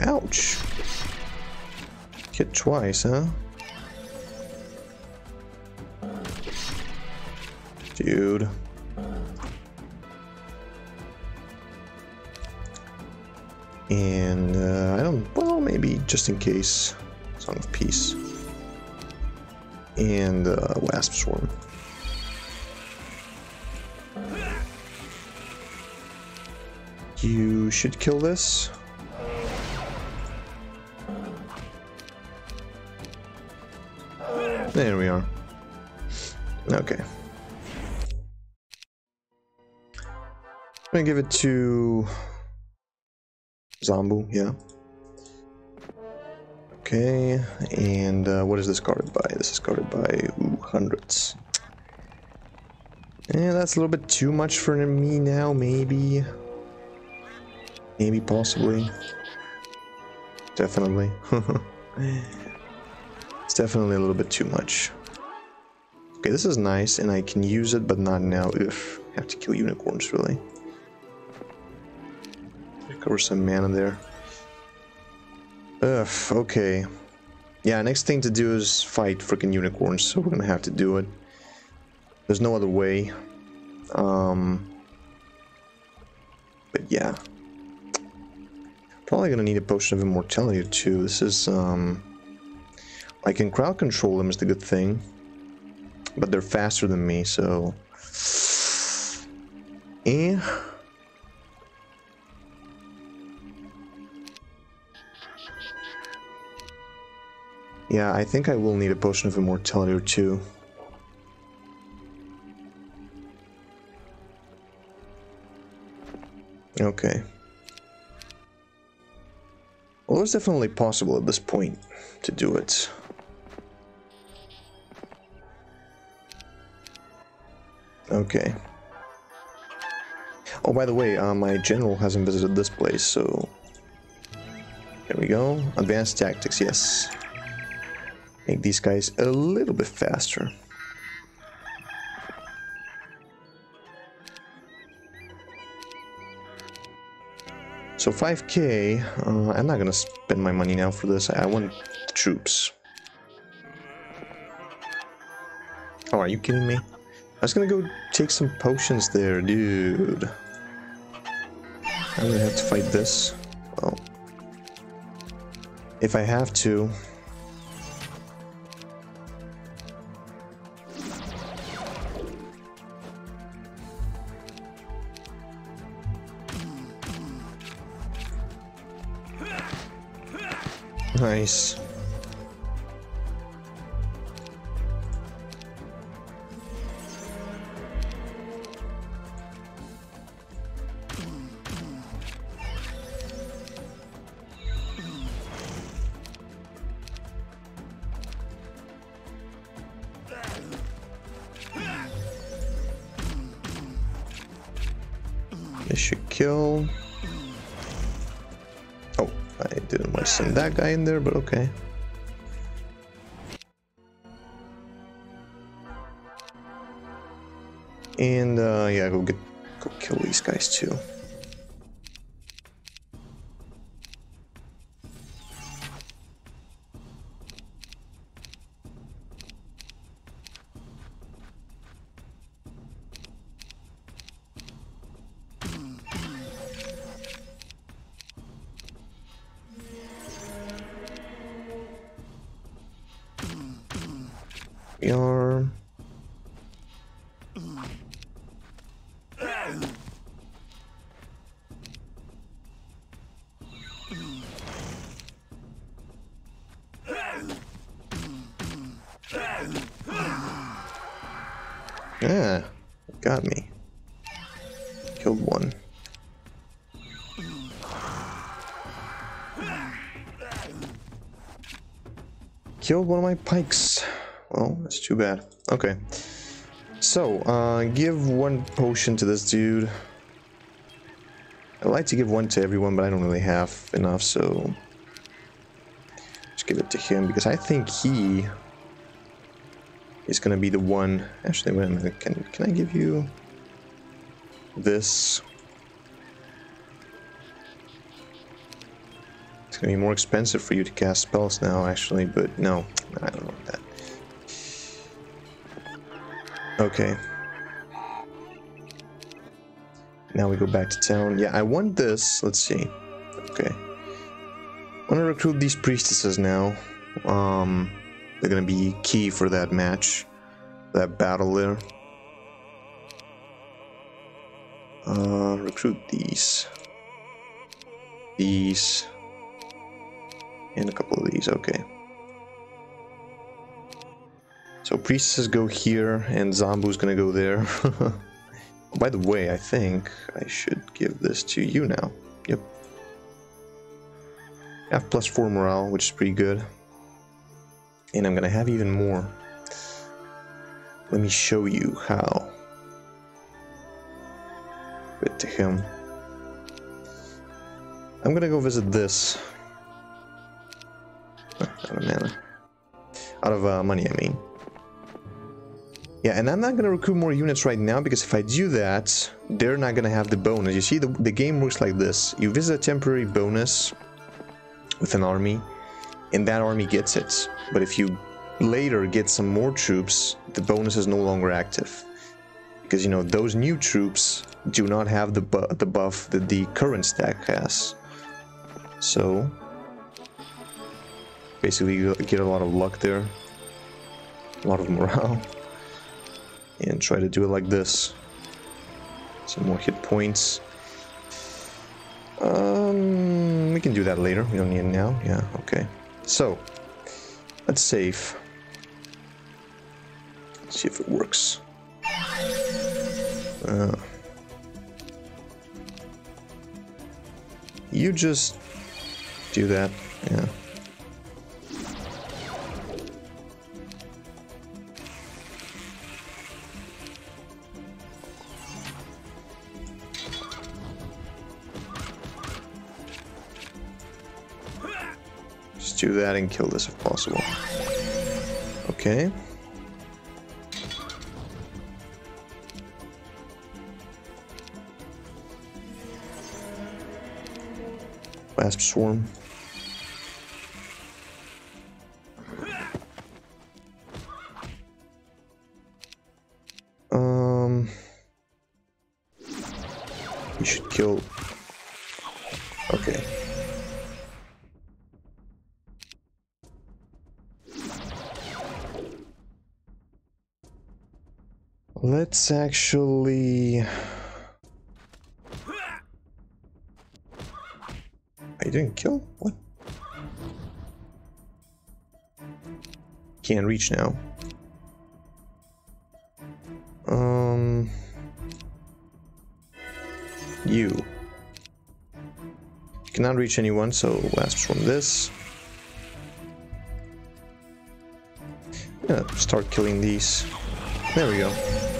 Ouch! Hit twice, huh? Just in case. Song of Peace. And, uh, Wasp Swarm. You should kill this. There we are. Okay. I'm gonna give it to Zambu, yeah. Okay, and uh, what is this guarded by? This is guarded by ooh, hundreds. Yeah, that's a little bit too much for me now, maybe. Maybe, possibly. Definitely. it's definitely a little bit too much. Okay, this is nice, and I can use it, but not now. If I have to kill unicorns, really. Cover some mana there. Ugh, okay. Yeah, next thing to do is fight freaking unicorns, so we're gonna have to do it. There's no other way. Um, but yeah. Probably gonna need a potion of immortality or two. This is, um... I can crowd control them is the good thing. But they're faster than me, so... Eh... Yeah, I think I will need a potion of immortality or two. Okay. Well, it's definitely possible at this point to do it. Okay. Oh, by the way, uh, my general hasn't visited this place, so... Here we go. Advanced tactics, yes. Make these guys a little bit faster. So 5k, uh, I'm not gonna spend my money now for this, I, want troops. Oh, are you kidding me? I was gonna go take some potions there, dude. I'm gonna have to fight this. Well, if I have to, Nice. Send that guy in there, but okay. And uh, yeah, go get go kill these guys too. Killed one of my pikes. Well, that's too bad. Okay. So, uh, give one potion to this dude. I'd like to give one to everyone, but I don't really have enough, so... Just give it to him, because I think he is gonna be the one... Actually, wait a minute, can, can I give you this? Gonna be more expensive for you to cast spells now, actually, but no, I don't want that. Okay. Now we go back to town. Yeah, I want this. Let's see. Okay. I want to recruit these priestesses now. Um, they're gonna be key for that match, that battle there. Uh, recruit these, these, and a couple of these. Okay. So priestesses go here, and Zambu's gonna go there. By the way, I think I should give this to you now. Yep. Have plus 4 morale, which is pretty good. And I'm gonna have even more. Let me show you how. It to him. I'm gonna go visit this. Of uh, money, I mean. Yeah, and I'm not going to recruit more units right now because if I do that, they're not going to have the bonus. You see, the, the game works like this. You visit a temporary bonus with an army, and that army gets it. But if you later get some more troops, the bonus is no longer active. Because, you know, those new troops do not have the, bu the buff that the current stack has. So, basically you get a lot of luck there. A lot of morale and try to do it like this. Some more hit points. Um, we can do that later. We don't need it now. Yeah, okay. So, let's save. Let's see if it works. Uh, you just do that. Yeah. Do that and kill this if possible. Okay. Wasp swarm. Actually... I didn't kill? What? Can't reach now. Um... You. Cannot reach anyone, so last from this. Yeah, start killing these. There we go.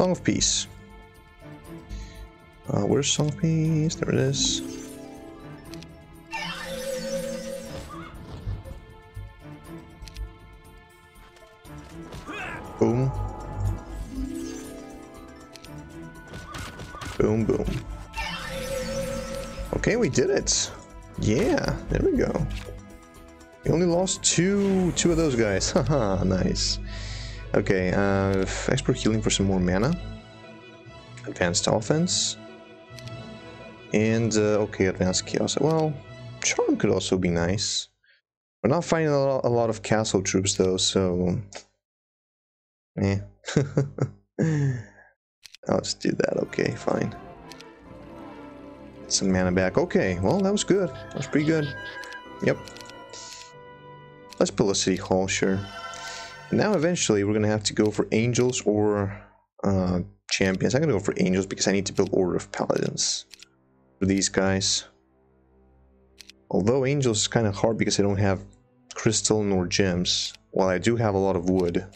Song of Peace. Uh, where's Song of Peace? There it is. Boom. Boom, boom. Okay, we did it. Yeah, there we go. We only lost two two of those guys. Haha, nice. Okay, uh, expert healing for some more mana. advanced offense. And, uh, okay, advanced chaos. Well, charm could also be nice. We're not finding a lot, of castle troops though, so... Eh. I'll just do that, okay, fine. Get some mana back. Okay, well, that was good. That was pretty good. Yep. Let's build a city hall, sure. Now eventually we're gonna have to go for angels or uh, champions. I'm gonna go for angels because I need to build order of paladins for these guys. Although angels is kind of hard because I don't have crystal nor gems, while I do have a lot of wood.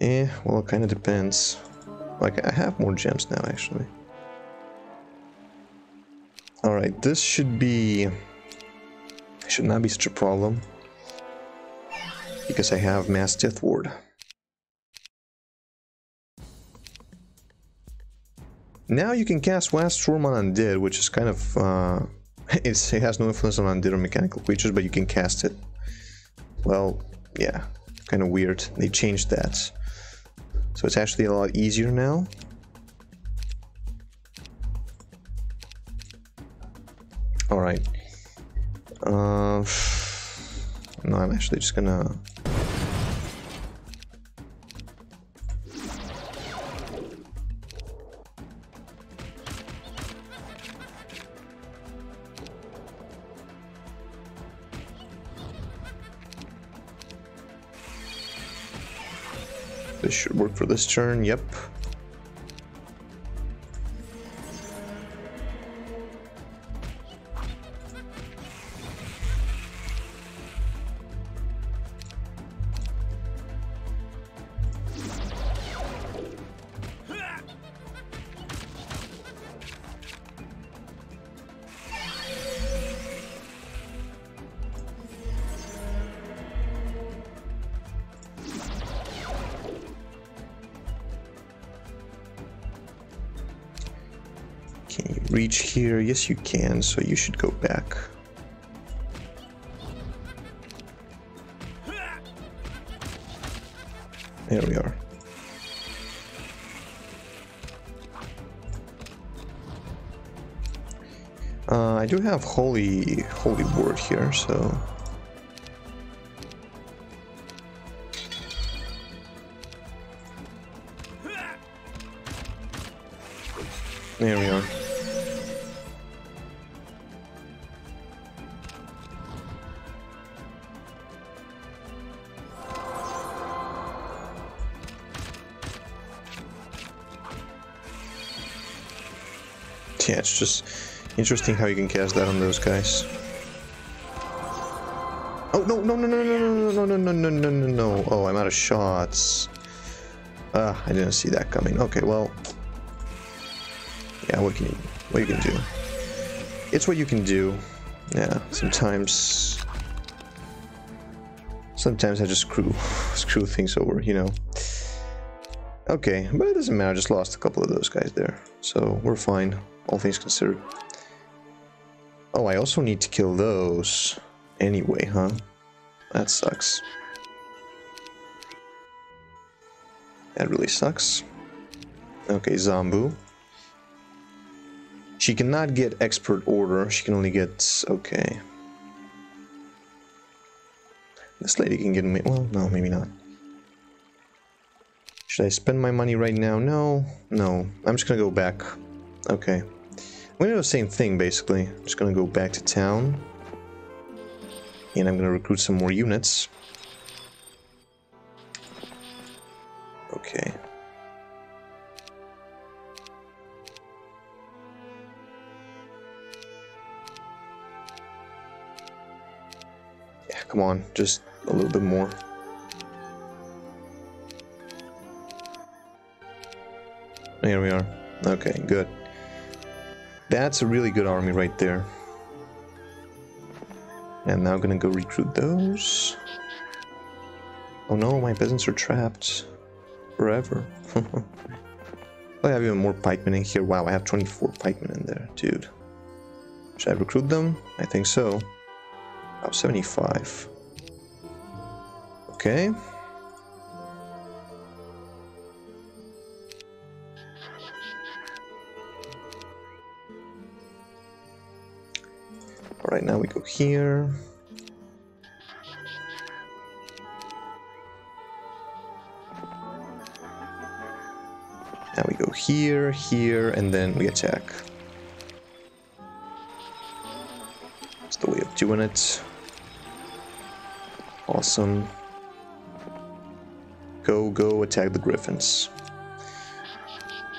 Eh, well it kind of depends. Like, I have more gems now, actually. Alright, this should be... Should not be such a problem. Because I have Mass Death Ward. Now you can cast Wasp Swarm on Undead, which is kind of... Uh, it has no influence on undead or mechanical creatures, but you can cast it. Well, yeah, kind of weird. They changed that. So it's actually a lot easier now. Alright. Uh, no, I'm actually just gonna this turn, yep. Reach here? Yes, you can, so you should go back. There we are. Uh, I do have holy holy word here, so it's just interesting how you can cast that on those guys. Oh, no, no, no, no, no, no, no, no, no, no, no, no, no. Oh, I'm out of shots. Ah, I didn't see that coming. Okay, well. Yeah, what can you, what you can do? It's what you can do. Yeah, sometimes... Sometimes I just screw, screw things over, you know. Okay, but it doesn't matter, I just lost a couple of those guys there. So, we're fine all things considered. Oh, I also need to kill those anyway, huh? That sucks. That really sucks. Okay, Zambu. She cannot get expert order, she can only get... okay. This lady can get me... well, no, maybe not. Should I spend my money right now? No, no. I'm just gonna go back. Okay. I'm gonna do the same thing basically. I'm just gonna go back to town. And I'm gonna recruit some more units. Okay. Yeah, come on, just a little bit more. Here we are. Okay, good. That's a really good army right there. And now I'm gonna go recruit those. Oh no, my peasants are trapped. Forever. Oh, I have even more pikemen in here. Wow, I have 24 pikemen in there, dude. Should I recruit them? I think so. Oh, 75. Okay. Alright, now we go here. Now we go here, here, and then we attack. That's the way of doing it. Awesome. Go, go, attack the griffins.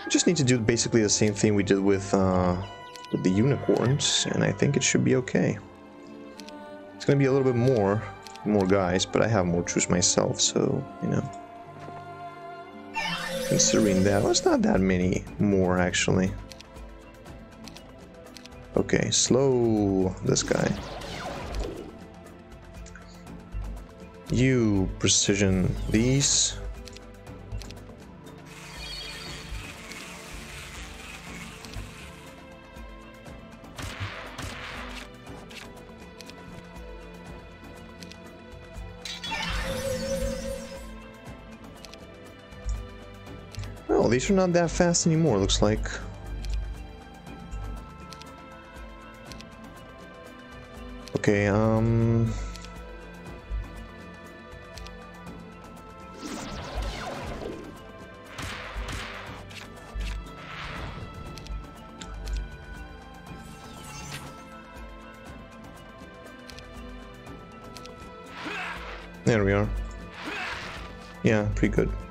We just need to do basically the same thing we did with, uh, with the unicorns, and I think it should be okay. It's gonna be a little bit more, more guys, but I have more troops myself, so, you know. Considering that, well, it's not that many more, actually. Okay, slow this guy. You precision these. Well, these are not that fast anymore, looks like. Okay, um... There we are. Yeah, pretty good.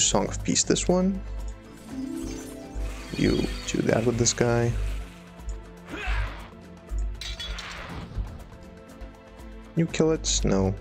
Song of Peace this one. You do that with this guy. You kill it? No.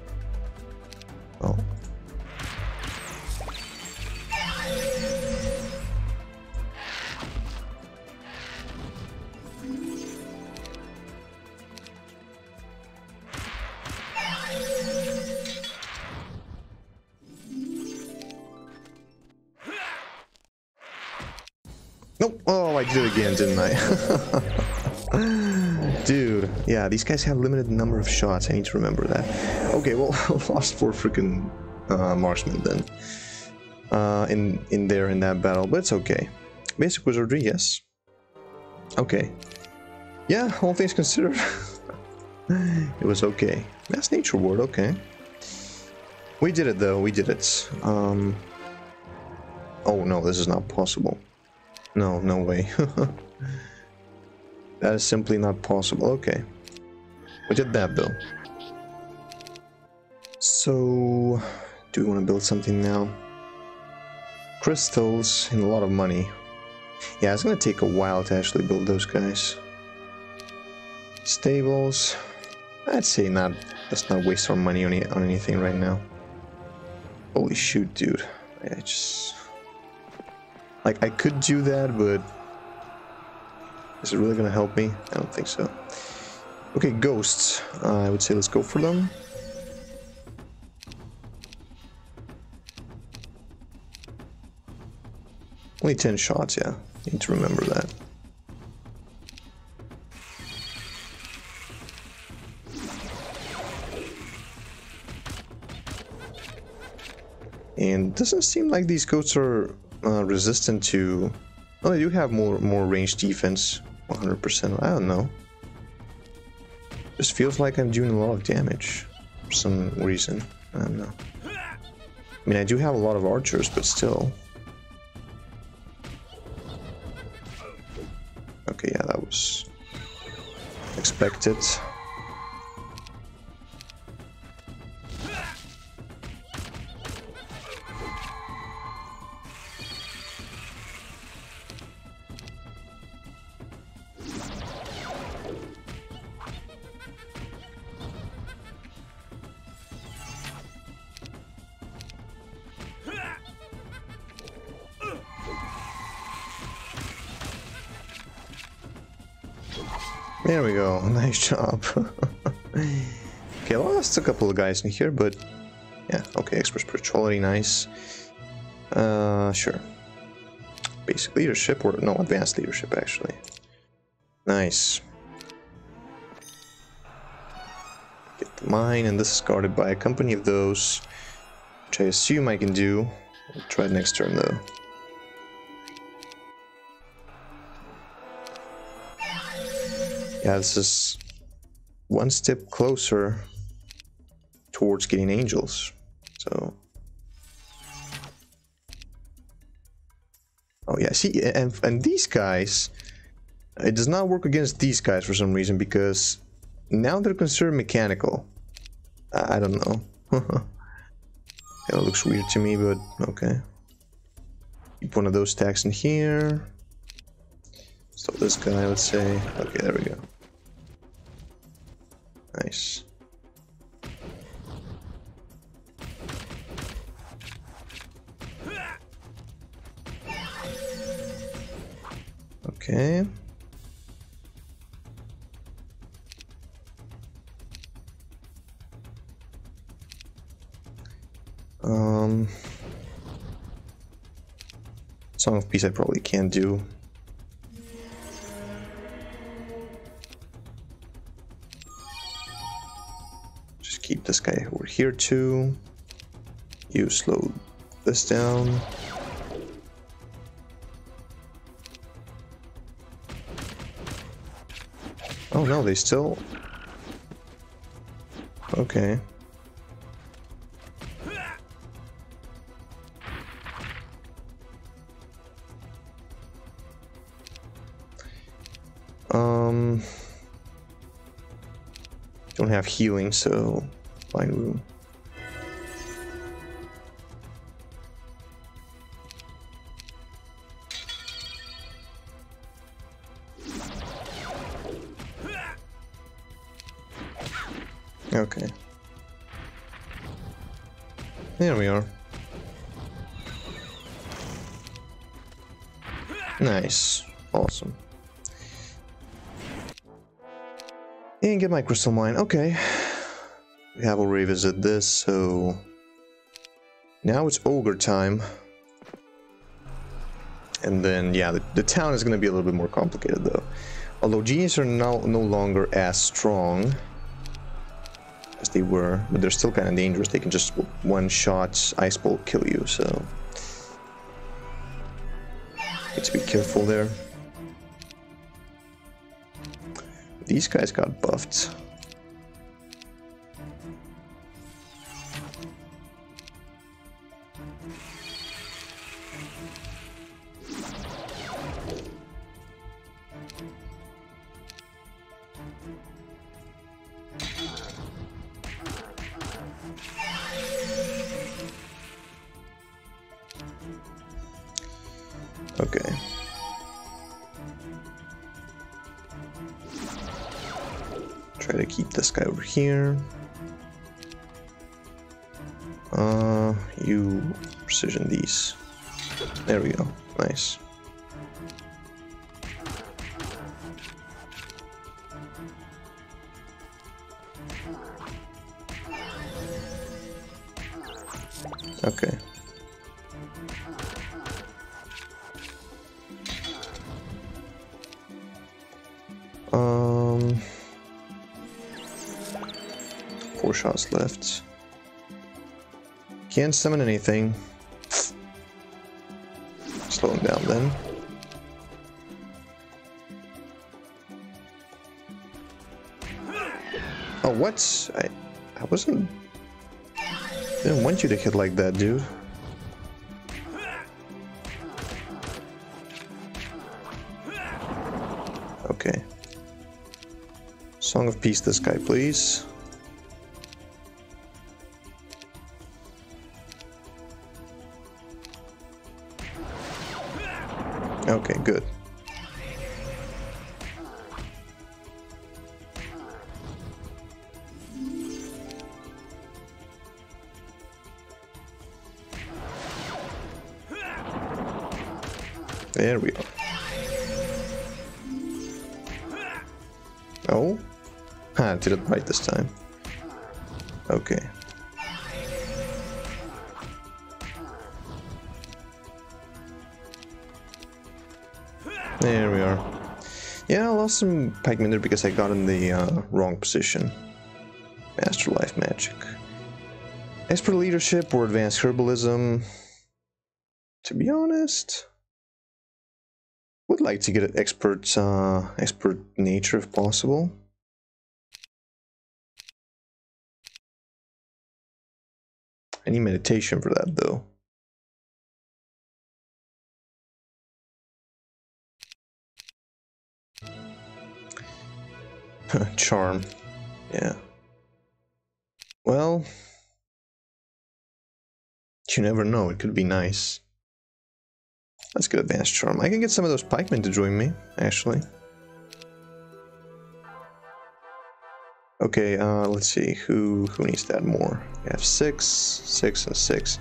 Dude, yeah, these guys have limited number of shots. I need to remember that. Okay, well, lost four freaking uh, marksmen then. Uh, in in there in that battle, but it's okay. Basic wizardry, yes. Okay. Yeah, all things considered, it was okay. That's nature ward, okay. We did it though. We did it. Um. Oh no, this is not possible. No, no way. That is simply not possible. Okay. We did that though. So, do we want to build something now? Crystals and a lot of money. Yeah, it's gonna take a while to actually build those guys. Stables. I'd say not. Let's not waste our money on, on anything right now. Holy shoot, dude. I just... Like, I could do that, but... Is it really gonna help me? I don't think so. Okay, ghosts. Uh, I would say let's go for them. Only 10 shots, yeah. Need to remember that. And doesn't seem like these goats are uh, resistant to... Oh, they do have more more range defense. 100%. I don't know. Just feels like I'm doing a lot of damage. For some reason. I don't know. I mean, I do have a lot of archers, but still. Okay, yeah, that was expected. Couple of guys in here, but yeah, okay, expert spirituality, nice. Uh, sure. Basic leadership, or no, advanced leadership, actually. Nice. Get the mine, and this is guarded by a company of those, which I assume I can do. I'll try it next turn, though. Yeah, this is one step closer towards getting angels. So. Oh yeah, see, and, and these guys, it does not work against these guys for some reason because now they're considered mechanical. I, don't know. that looks weird to me, but okay. Keep one of those stacks in here. So this guy, let's say. Okay, there we go. Nice. Okay. Um, Song of Peace I probably can't do. Just keep this guy over here too. You slow this down. Oh no, they still... Okay. Um... Don't have healing, so... Find There we are. Nice. Awesome. And get my crystal mine. Okay. We have already visited this, so... Now it's ogre time. And then, yeah, the, the town is going to be a little bit more complicated, though. Although genies are now no longer as strong as they were, but they're still kind of dangerous. They can just one-shot Ice Bolt kill you, so... Need to be careful there. These guys got buffed. Nice. Okay. Um, four shots left. Can't summon anything. Down then. Oh, what? I, I wasn't. Didn't want you to hit like that, dude. Okay. Song of Peace, this guy, please. Okay, good. There we are. Oh? Ah, I did it right this time. Lost some pikemen there because I got in the uh, wrong position. Master Life Magic. Expert Leadership or Advanced Herbalism. To be honest, would like to get an expert, uh, expert nature if possible. I need meditation for that though. Charm. Yeah. Well, you never know. It could be nice. Let's get advanced charm. I can get some of those pikemen to join me, actually. Okay, uh, let's see. Who who needs that more? We have six, six, and six.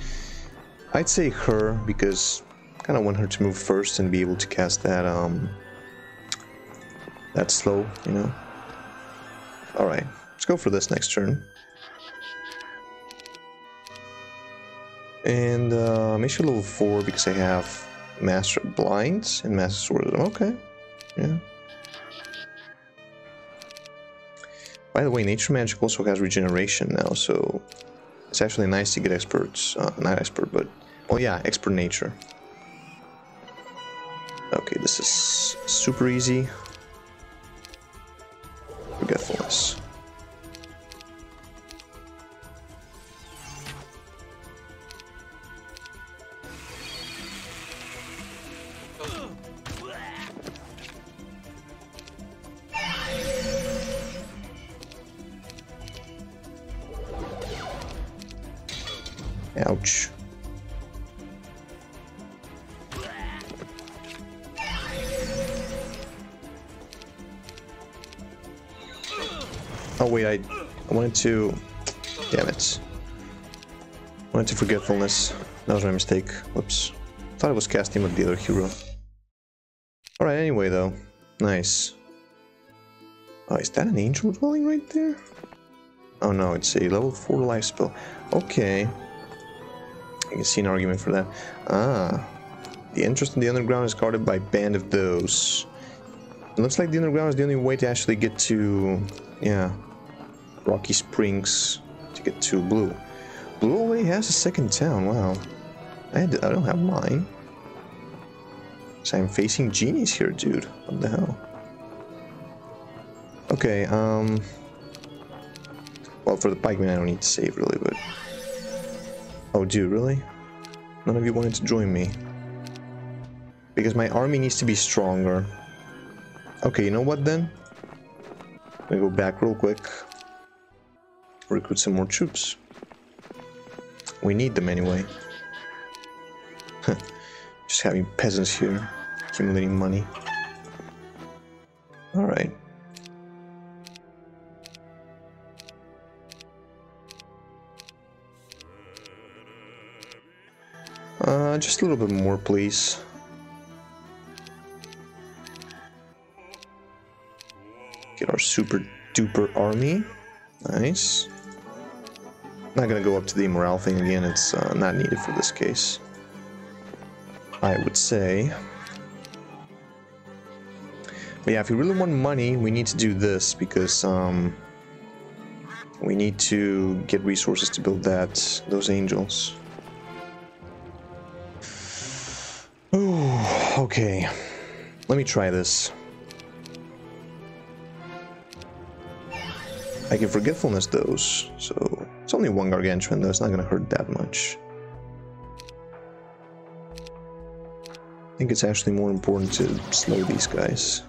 I'd say her because I kind of want her to move first and be able to cast that um that slow, you know. All right, let's go for this next turn. And uh, make sure level four because I have Master Blinds and Master Swordsman. Okay, yeah. By the way, Nature Magic also has regeneration now, so it's actually nice to get experts. Uh, not expert, but oh yeah, expert nature. Okay, this is super easy. Forgetfulness. Ouch. Wait, I, I wanted to... Damn it. I wanted to Forgetfulness. That was my mistake. Whoops. Thought I was casting with the other hero. Alright, anyway though. Nice. Oh, is that an angel dwelling right there? Oh no, it's a level 4 life spell. Okay. I can see an argument for that. Ah. The entrance to the underground is guarded by band of those. It looks like the underground is the only way to actually get to... Yeah. Rocky Springs to get to Blue. Blue already has a second town, wow. I, I don't have mine. So I'm facing genies here, dude. What the hell? Okay, um... Well, for the pikeman I don't need to save, really, but... Oh, dude, really? None of you wanted to join me. Because my army needs to be stronger. Okay, you know what then? Let me go back real quick. Recruit some more troops. We need them anyway. Just having peasants here, accumulating money. Alright. Uh, just a little bit more, please. Get our super duper army. Nice. Not gonna go up to the morale thing again, it's uh, not needed for this case. I would say. But yeah, if you really want money, we need to do this because um, we need to get resources to build that those angels. Ooh, okay. Let me try this. I can forgetfulness those, so it's only one gargantuan though, it's not gonna hurt that much. I think it's actually more important to slow these guys.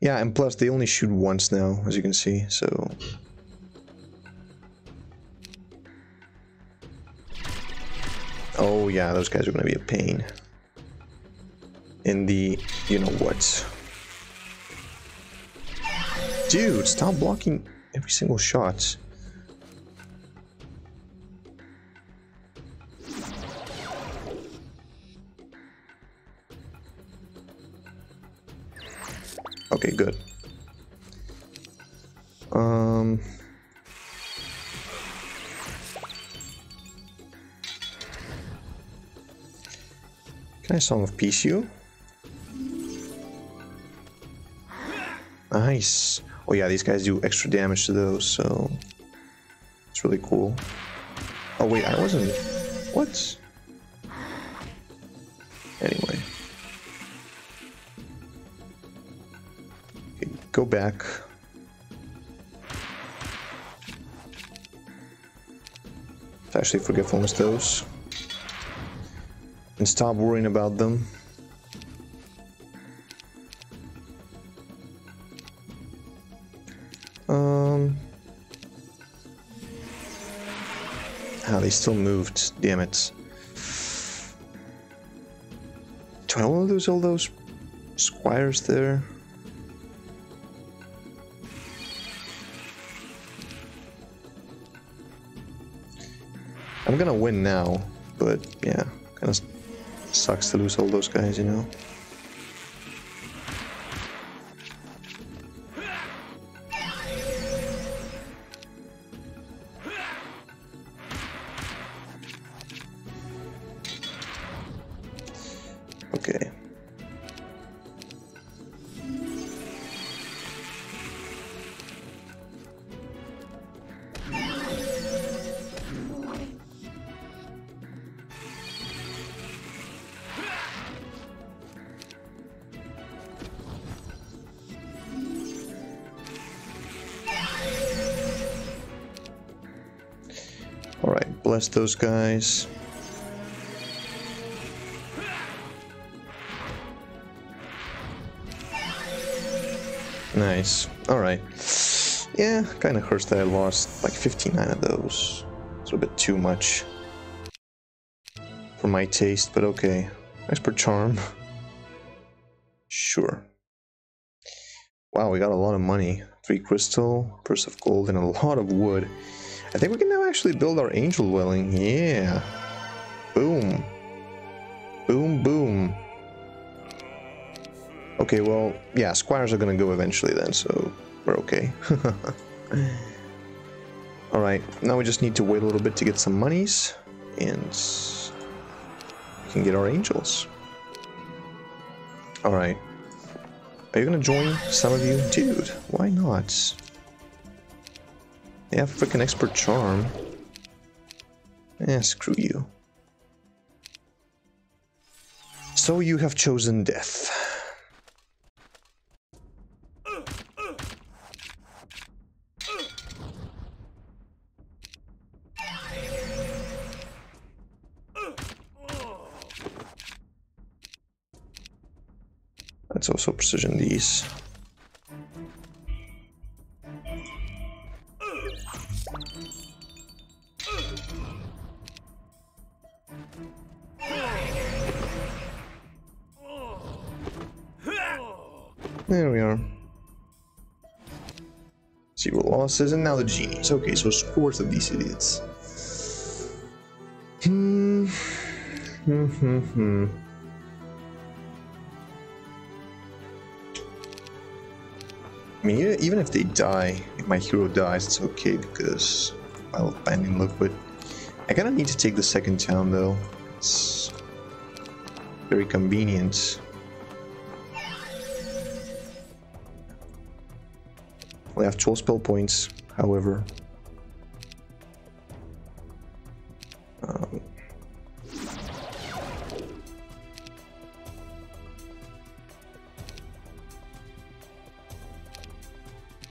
Yeah, and plus they only shoot once now, as you can see, so... Oh yeah, those guys are gonna be a pain. In the you know what. Dude, stop blocking every single shot. Okay, good. I Song of Peace you? Nice. Oh yeah, these guys do extra damage to those, so... It's really cool. Oh wait, I wasn't... What? Anyway. Okay, go back. It's Actually, forgetfulness those. Stop worrying about them. Um... Ah, they still moved. Damn it. Do I want to lose all those squires there? I'm gonna win now, but yeah, kind of sucks to lose all those guys, you know? Bless those guys. Nice. Alright. Yeah, kind of hurts that I lost like 59 of those. It's a bit too much for my taste, but okay. Expert Charm. Sure. Wow, we got a lot of money. Three crystal, purse of gold, and a lot of wood. I think we can now actually build our angel dwelling. Yeah. Boom. Boom, boom. Okay, well, yeah, squires are gonna go eventually then, so we're okay. Alright, now we just need to wait a little bit to get some monies, and we can get our angels. Alright. Are you gonna join, some of you? Dude, why not? They have a freaking expert charm. Eh, screw you. So you have chosen death. Let's also precision these. Losses, and now the genies. Okay, so scores of these idiots. Hmm. Hmm. Hmm. Hmm. I mean, even if they die, if my hero dies, it's okay because I'll find abandon liquid. I kind of need to take the second town though. It's very convenient. We have 12 spell points, however. Um,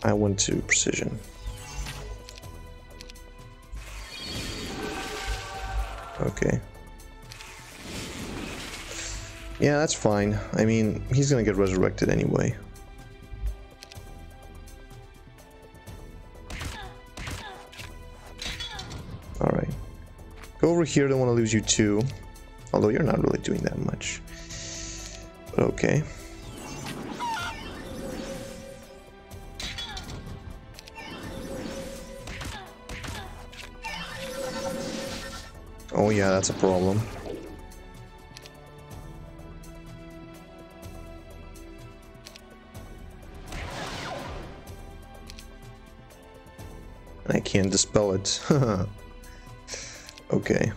I went to precision. Okay. Yeah, that's fine. I mean, he's gonna get resurrected anyway. over here, don't want to lose you too. Although you're not really doing that much. But okay. Oh yeah, that's a problem. I can't dispel it. okay.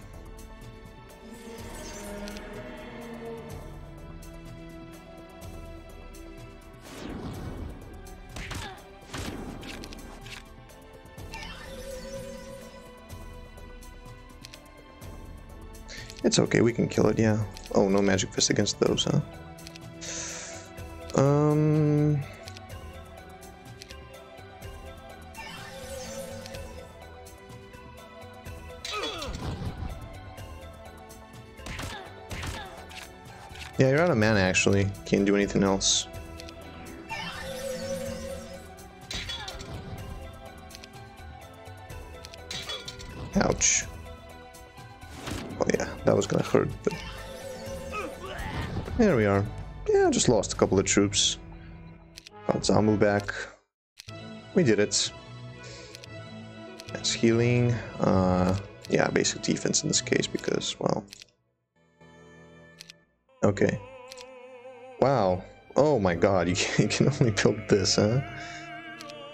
It's okay, we can kill it, yeah. Oh, no magic fist against those, huh? Actually. Can't do anything else. Ouch. Oh yeah, that was gonna hurt, but... There we are. Yeah, just lost a couple of troops. Got Zambu back. We did it. That's healing. Uh, yeah, basic defense in this case because, well... Okay. Wow. Oh my god, you can, only build this, huh?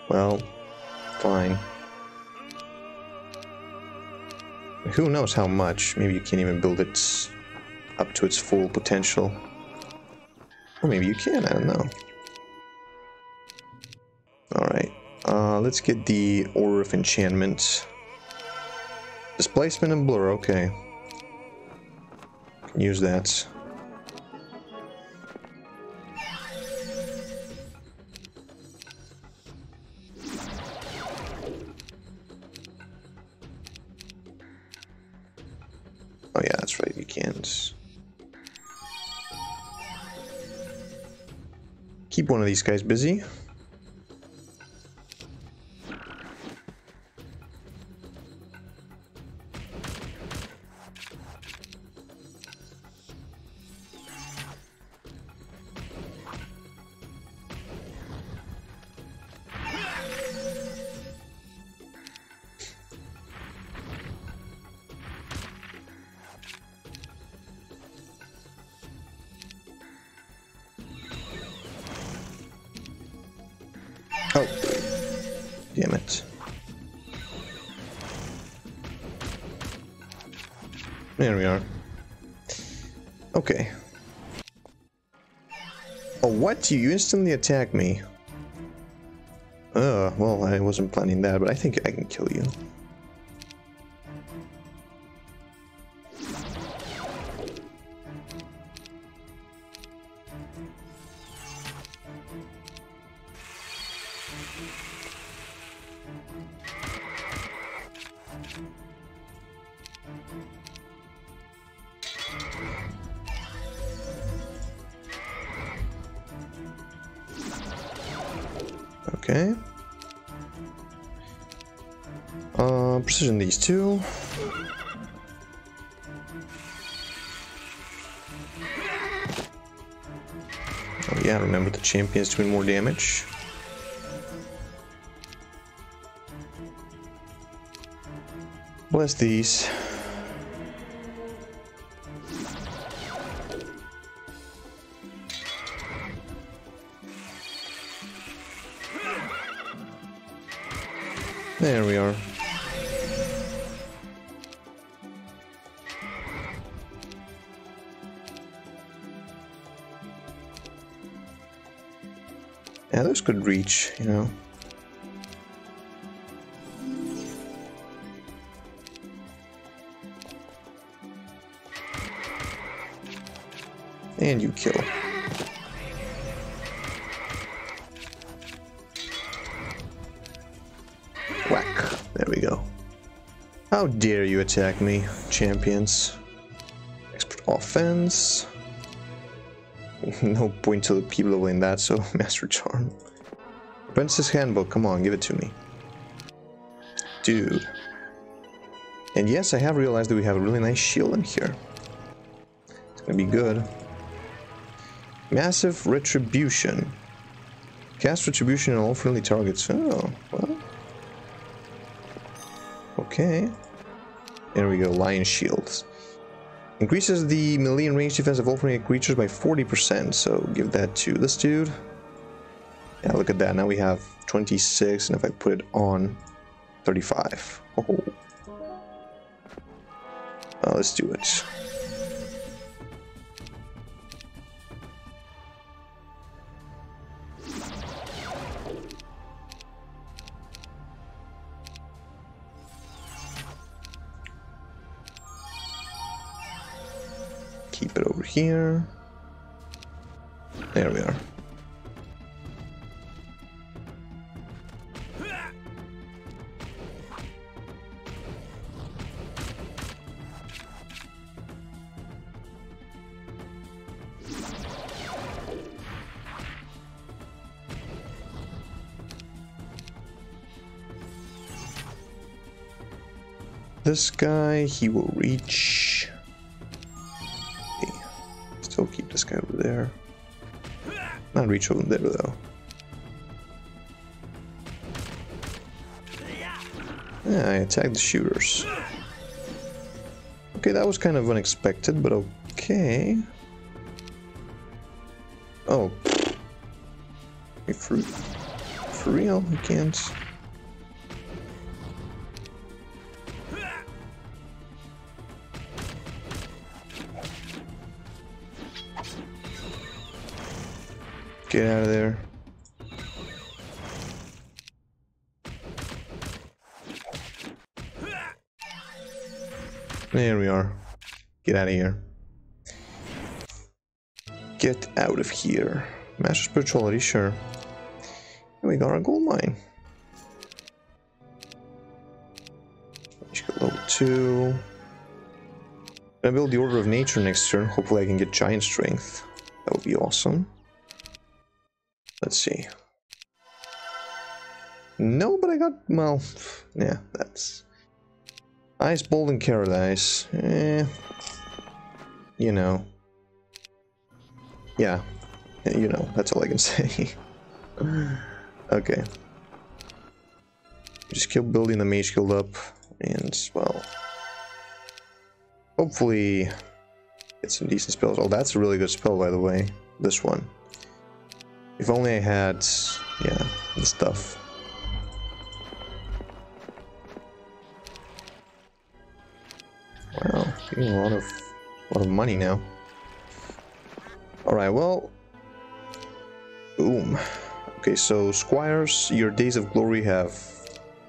Well, fine. Who knows how much? Maybe you can't even build it up to its full potential. Or maybe you can, I don't know. Alright, uh, let's get the Order of Enchantment. Displacement and Blur, okay. Use that. Oh yeah, that's right, you can't. Keep one of these guys busy. What? You instantly attack me? Uh, well, I wasn't planning that, but I think I can kill you. Champions doing more damage. Bless these. Could reach, you know. And you kill. Whack. There we go. How dare you attack me, champions. Expert offense. no point to the people in that, so Master Charm. Apprentice's Handbook, come on, give it to me. Dude. And yes, I have realized that we have a really nice shield in here. It's gonna be good. Massive Retribution. Cast Retribution on all friendly targets. Oh, well. Okay. There we go, Lion Shields. Increases the melee and range defense of all friendly creatures by 40%, so give that to this dude. Look at that, now we have 26, and if I put it on, 35. Oh. Uh, let's do it. Keep it over here. This guy, he will reach. Okay. Still keep this guy over there. Not reach over there though. Yeah, I attacked the shooters. Okay, that was kind of unexpected, but okay. Oh. For, for real? You can't... Get out of there. There we are. Get out of here. Get out of here. Master Spirituality, sure. And we got our gold mine. Level 2. Gonna build the Order of Nature next turn. Hopefully I can get Giant Strength. That would be awesome. Let's see. No, but I got, well, yeah, that's... Ice Bolt and Carrot Eh, you know. Yeah, you know, that's all I can say. okay. Just keep building the Mage Guild up, and, well... Hopefully get some decent spells. Oh, that's a really good spell, by the way. This one. If only I had, yeah, the stuff. Wow, getting a lot of, a lot of money now. All right, well, boom. Okay, so squires, your days of glory have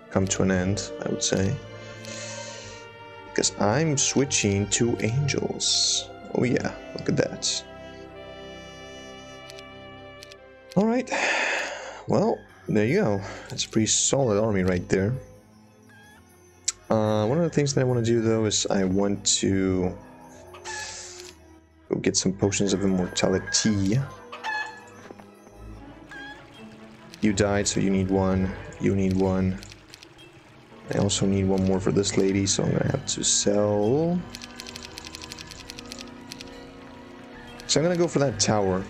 come to an end, I would say. Because I'm switching to angels. Oh yeah, look at that. Alright, well, there you go. That's a pretty solid army right there. Uh, one of the things that I want to do though is I want to go get some potions of immortality. You died, so you need one. You need one. I also need one more for this lady, so I'm gonna have to sell. So I'm gonna go for that tower.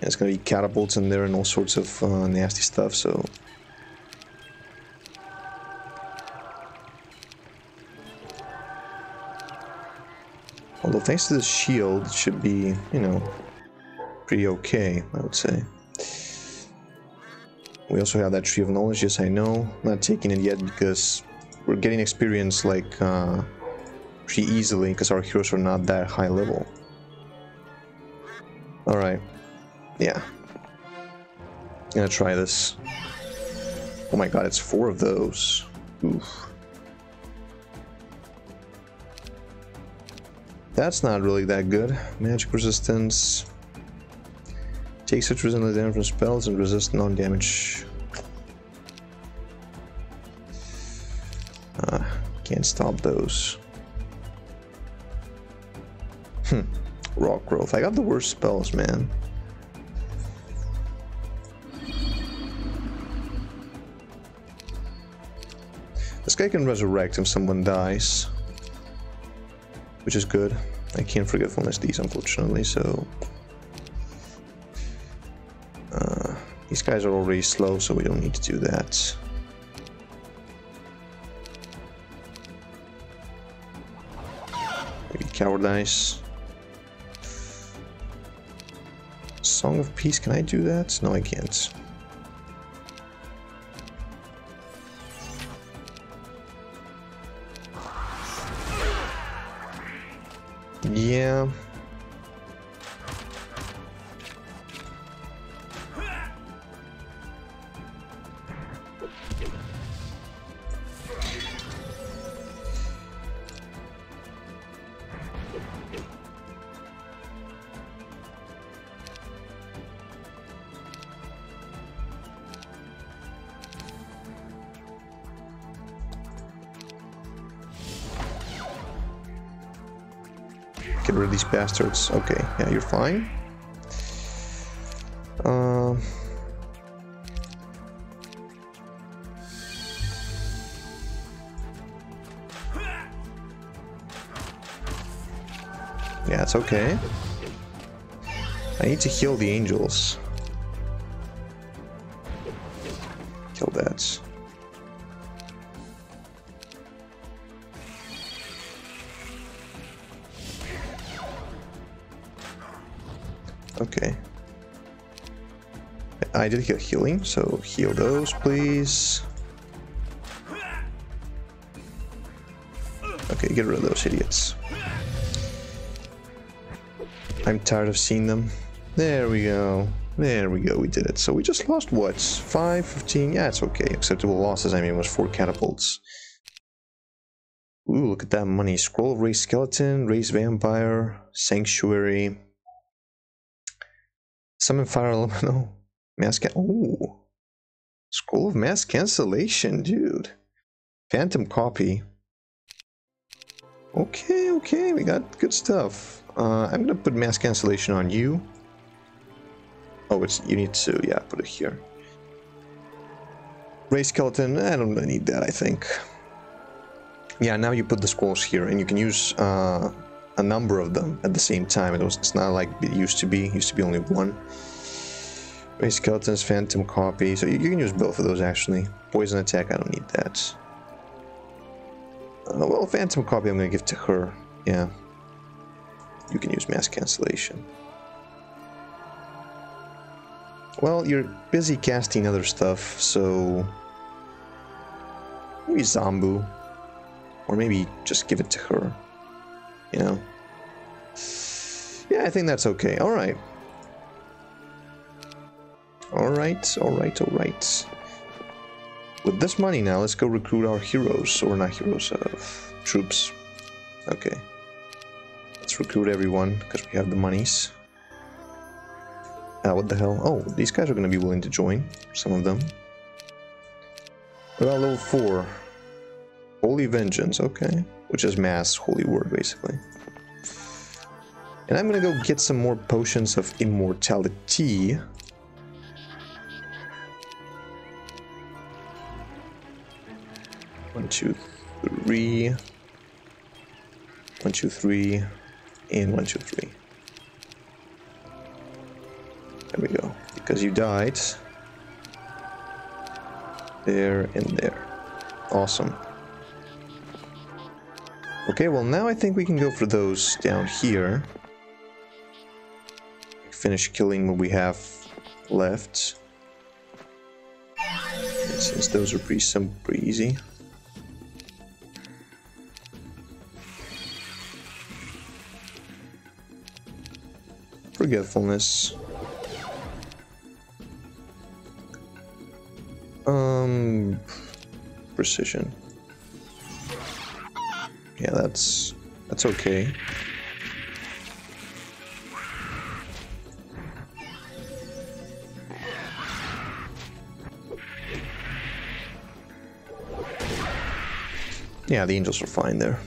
It's gonna be catapults in there and all sorts of uh, nasty stuff, so... Although thanks to the shield, it should be, you know, pretty okay, I would say. We also have that Tree of Knowledge, yes I know. Not taking it yet because we're getting experience like uh, pretty easily because our heroes are not that high level. Alright. Yeah. I'm gonna try this. Oh my god, it's four of those. Oof. That's not really that good. Magic resistance. Take such resistance damage from spells and resist non-damage. Uh, can't stop those. Hmm. Rock growth. I got the worst spells, man. This guy can resurrect if someone dies. Which is good. I can't forgetfulness these, unfortunately, so... Uh, these guys are already slow, so we don't need to do that. Maybe cowardice. Song of Peace, can I do that? No, I can't. Yeah. Get rid of these bastards. Okay, yeah, you're fine. Um... Yeah, it's okay. I need to heal the angels. I did get healing, so heal those, please. Okay, get rid of those idiots. I'm tired of seeing them. There we go. There we go, we did it. So we just lost what? 5, 15? Yeah, it's okay. Acceptable losses, I mean, was 4 catapults. Ooh, look at that money. Scroll of Raised Skeleton, Raised Vampire, Sanctuary. Summon Fire Elemental. Mass can- Ooh. Scroll of Mass Cancellation, dude. Phantom Copy. Okay, okay, we got good stuff. Uh, I'm gonna put Mass Cancellation on you. Oh, it's you need to, yeah, put it here. Raise Skeleton, I don't really need that, I think. Yeah, now you put the scrolls here, and you can use uh, a number of them at the same time. It was, it's not like it used to be. It used to be only one. Raise Skeletons, Phantom Copy. So you, you, can use both of those, actually. Poison Attack, I don't need that. Uh, well, Phantom Copy I'm going to give to her. Yeah. You can use Mass Cancellation. Well, you're busy casting other stuff, so... Maybe Zambu. Or maybe just give it to her. You know? Yeah, I think that's okay. Alright. Alright, alright, alright. With this money now, let's go recruit our heroes. Or not heroes, uh, troops. Okay. Let's recruit everyone, because we have the monies. Ah, what the hell? Oh, these guys are going to be willing to join. Some of them. About level 4? Holy Vengeance, okay. Which is mass holy word, basically. And I'm gonna go get some more potions of immortality. One, two, three. One, two, three. And one, two, three. There we go. Because you died. There and there. Awesome. Okay, well now I think we can go for those down here. Finish killing what we have left. Since those are pretty simple, pretty easy. Forgetfulness. Um, precision. Yeah, that's that's okay. Yeah, the angels are fine there.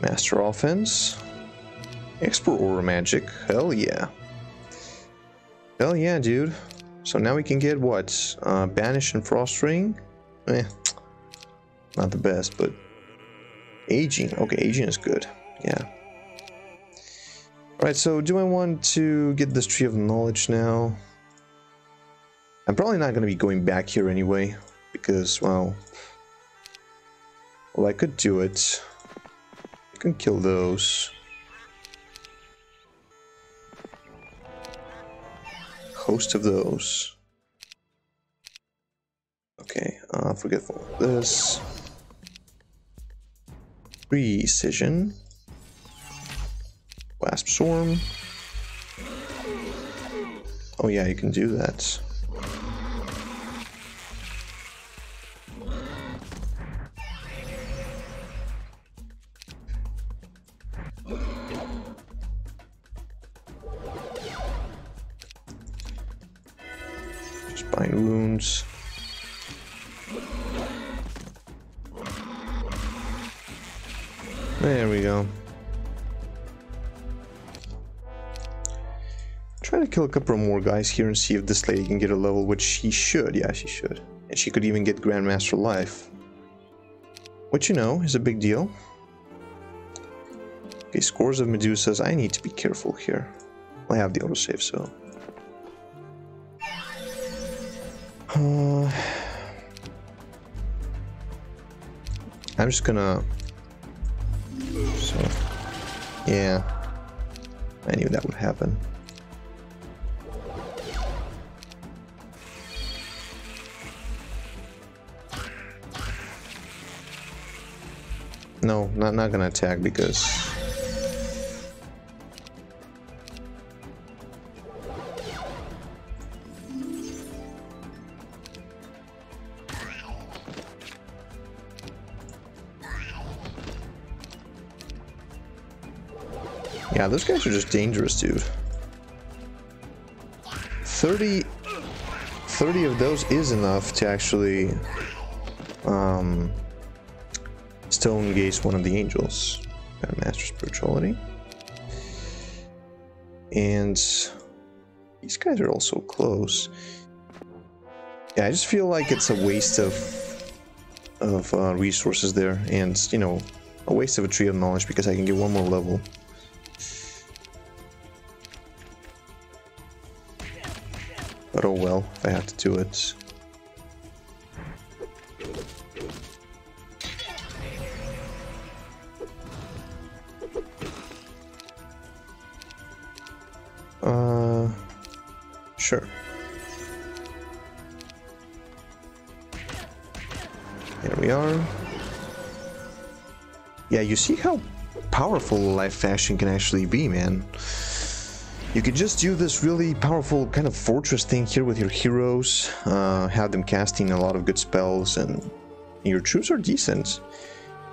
Master offense. Expert order magic. Hell yeah. Hell yeah, dude. So now we can get what? Uh, Banish and Frost Ring? Eh, not the best, but aging. Okay, aging is good. Yeah. Alright, so do I want to get this Tree of Knowledge now? I'm probably not going to be going back here anyway, because, well... Well, I could do it. I can kill those. Host of those. Okay, uh, forgetful. This precision, wasp swarm. Oh yeah, you can do that. A couple more guys here and see if this lady can get a level, which she should. Yeah, she should. And she could even get Grandmaster Life. Which, you know, is a big deal. Okay, scores of Medusas. I need to be careful here. I have the autosave, so... Uh, I'm just gonna... So, yeah. I knew that would happen. No, not not gonna attack because Yeah, those guys are just dangerous, dude. 30, 30 of those is enough to actually um, stone gaze one of the angels. Got master spirituality. And these guys are also close. Yeah, I just feel like it's a waste of of uh, resources there, and you know, a waste of a tree of knowledge because I can get one more level. But oh well, I have to do it. Yeah, you see how powerful life faction can actually be, man. You can just do this really powerful kind of fortress thing here with your heroes, uh, have them casting a lot of good spells, and your troops are decent.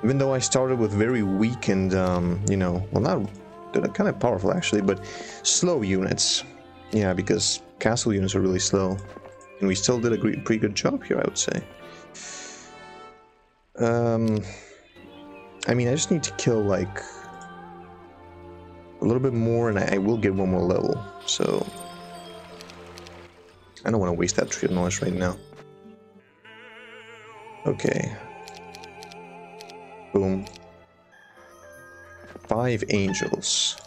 Even though I started with very weak and, um, you know, well, not they're kind of powerful actually, but slow units. Yeah, because castle units are really slow. And we still did a pretty good job here, I would say. Um, I mean, I just need to kill like a little bit more and I, will get one more level. So I don't want to waste that tree of knowledge right now. Okay. Boom. Five angels.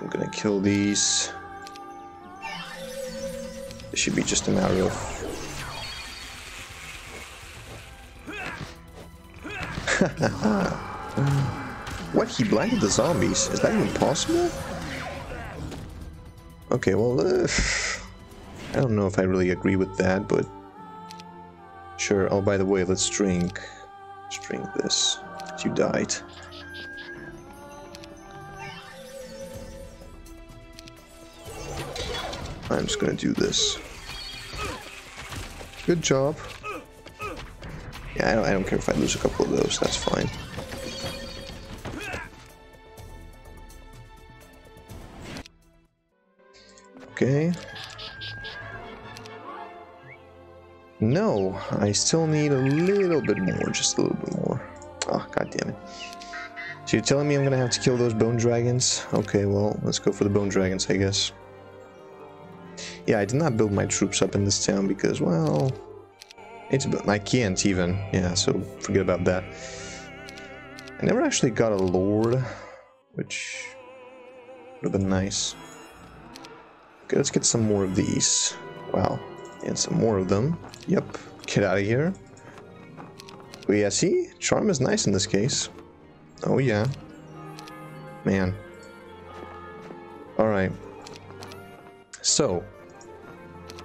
I'm gonna kill these. It should be just a matter of... what? He blinded the zombies? Is that even possible? Okay, well, uh, I don't know if I really agree with that, but... Sure, oh, by the way, let's drink... Let's drink this. You died. I'm just gonna do this. Good job. Yeah, I don't, I don't care if I lose a couple of those, that's fine. Okay. No, I still need a little bit more, just a little bit more. Ah, oh, god damn it. So you're telling me I'm gonna have to kill those bone dragons? Okay, well, let's go for the bone dragons, I guess. Yeah, I did not build my troops up in this town because, well... It's I can't even. Yeah, so forget about that. I never actually got a lord, which would have been nice. Okay, let's get some more of these. Wow, and some more of them. Yep, get out of here. But yeah, see? Charm is nice in this case. Oh yeah. Man. Alright. So,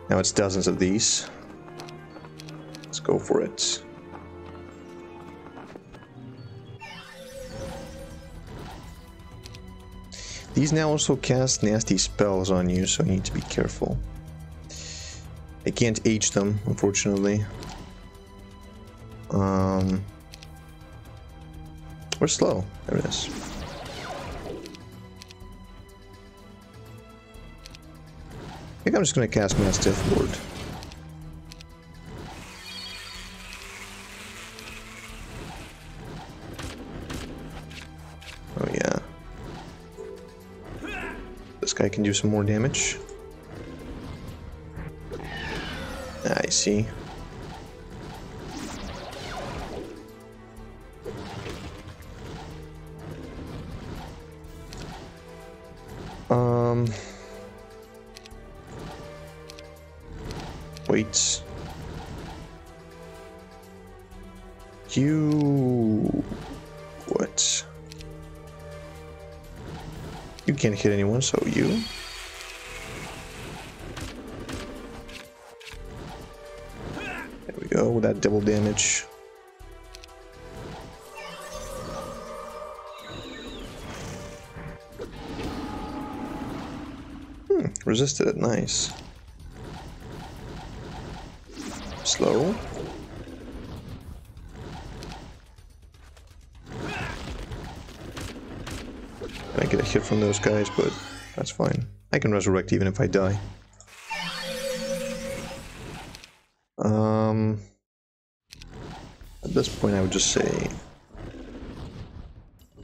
now it's dozens of these. Go for it. These now also cast nasty spells on you, so you need to be careful. I can't age them, unfortunately. Um, we're slow. There it is. I think I'm just going to cast Mass Death Ward. Oh, guy can do some more damage. Ah, I see. Can't hit anyone, so you. There we go, with that double damage. Hmm, resisted it, nice. Slow. Hit from those guys, but that's fine. I can resurrect even if I die. Um, at this point I would just say,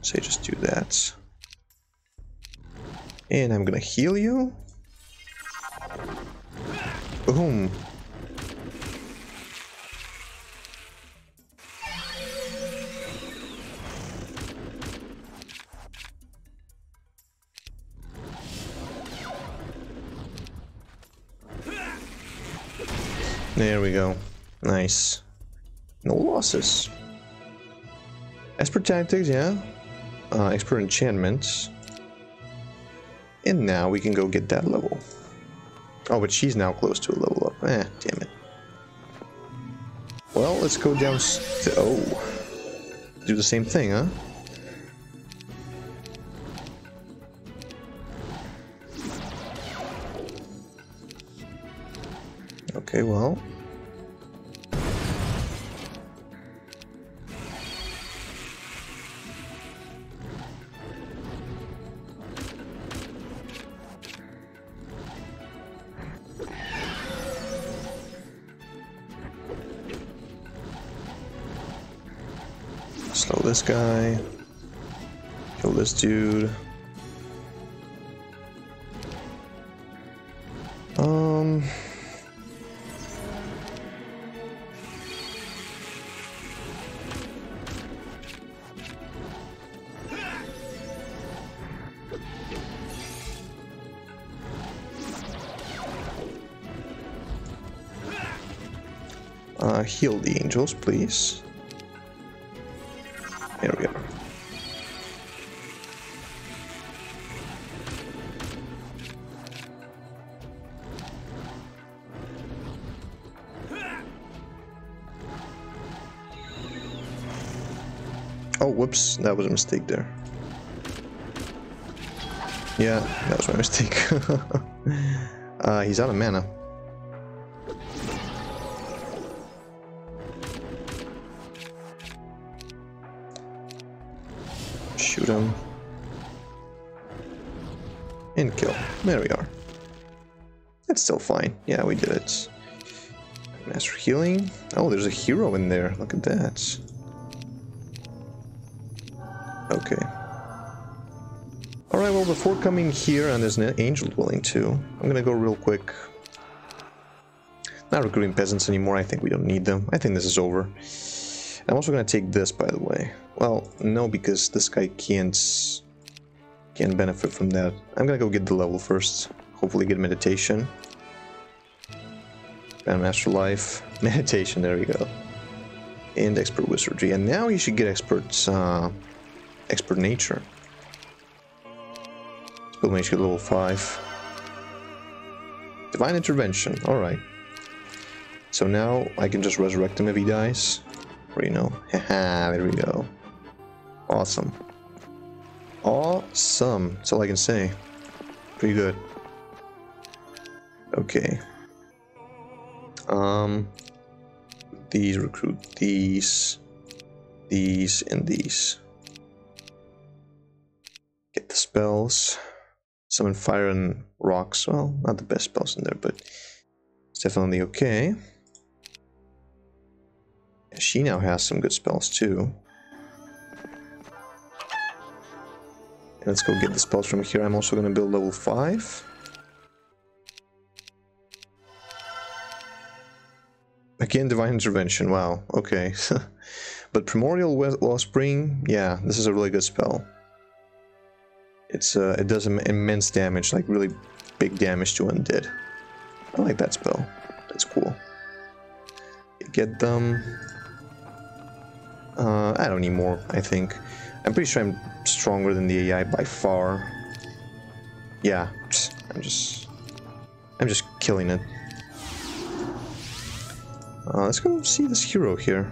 say just do that. And I'm gonna heal you. Boom. We go. Nice. No losses. Expert tactics, yeah. Uh, expert enchantments. And now we can go get that level. Oh, but she's now close to a level up. Eh, damn it. Well, let's go down. to... oh. Do the same thing, huh? Okay, well. Slow this guy. Kill this dude. Um... Uh, heal the angels, please. Whoops, that was a mistake there. Yeah, that was my mistake. uh, he's out of mana. Shoot him. And kill. There we are. That's still fine. Yeah, we did it. Master healing. Oh, there's a hero in there. Look at that. Okay. Alright, well, before coming here, and there's an angel dwelling too, I'm gonna go real quick. Not recruiting peasants anymore, I think we don't need them. I think this is over. I'm also gonna take this, by the way. Well, no, because this guy can't can't benefit from that. I'm gonna go get the level first. Hopefully get meditation. Grandmaster Life. Meditation, there we go. And Expert Wizardry. And now you should get Expert, uh, expert Nature. Skill Mage level 5. Divine Intervention, alright. So now I can just resurrect him if he dies. Or you know, haha, there we go. Awesome. Awesome, that's all I can say. Pretty good. Okay. Um, these recruit these, these, and these. Spells. Summon fire and rocks. Well, not the best spells in there, but it's definitely okay. She now has some good spells too. Let's go get the spells from here. I'm also going to build level 5. Again, Divine Intervention, wow, okay. but Primordial Wellspring, yeah, this is a really good spell. It's uh, It does immense damage, like really big damage to undead. I like that spell, that's cool. Get them... Uh, I don't need more, I think. I'm pretty sure I'm stronger than the AI by far. Yeah, I'm just... I'm just killing it. Uh, let's go see this hero here.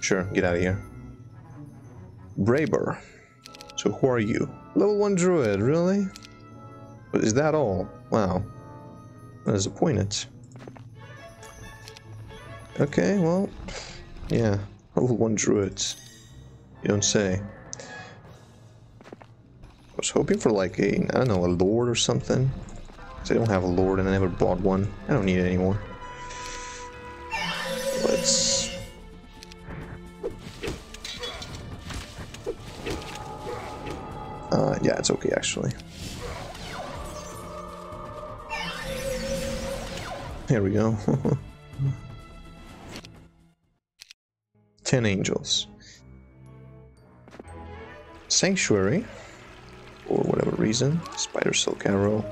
Sure, get out of here. Braber. So who are you? Level 1 druid, really? But is that all? Wow. Disappointed. Okay, well, yeah, level 1 druids. You don't say. I was hoping for like a, I don't know, a lord or something. Because I don't have a lord and I never bought one. I don't need it anymore. Uh, yeah, it's okay actually. Here we go. Ten angels. Sanctuary, for whatever reason. Spider Silk Arrow.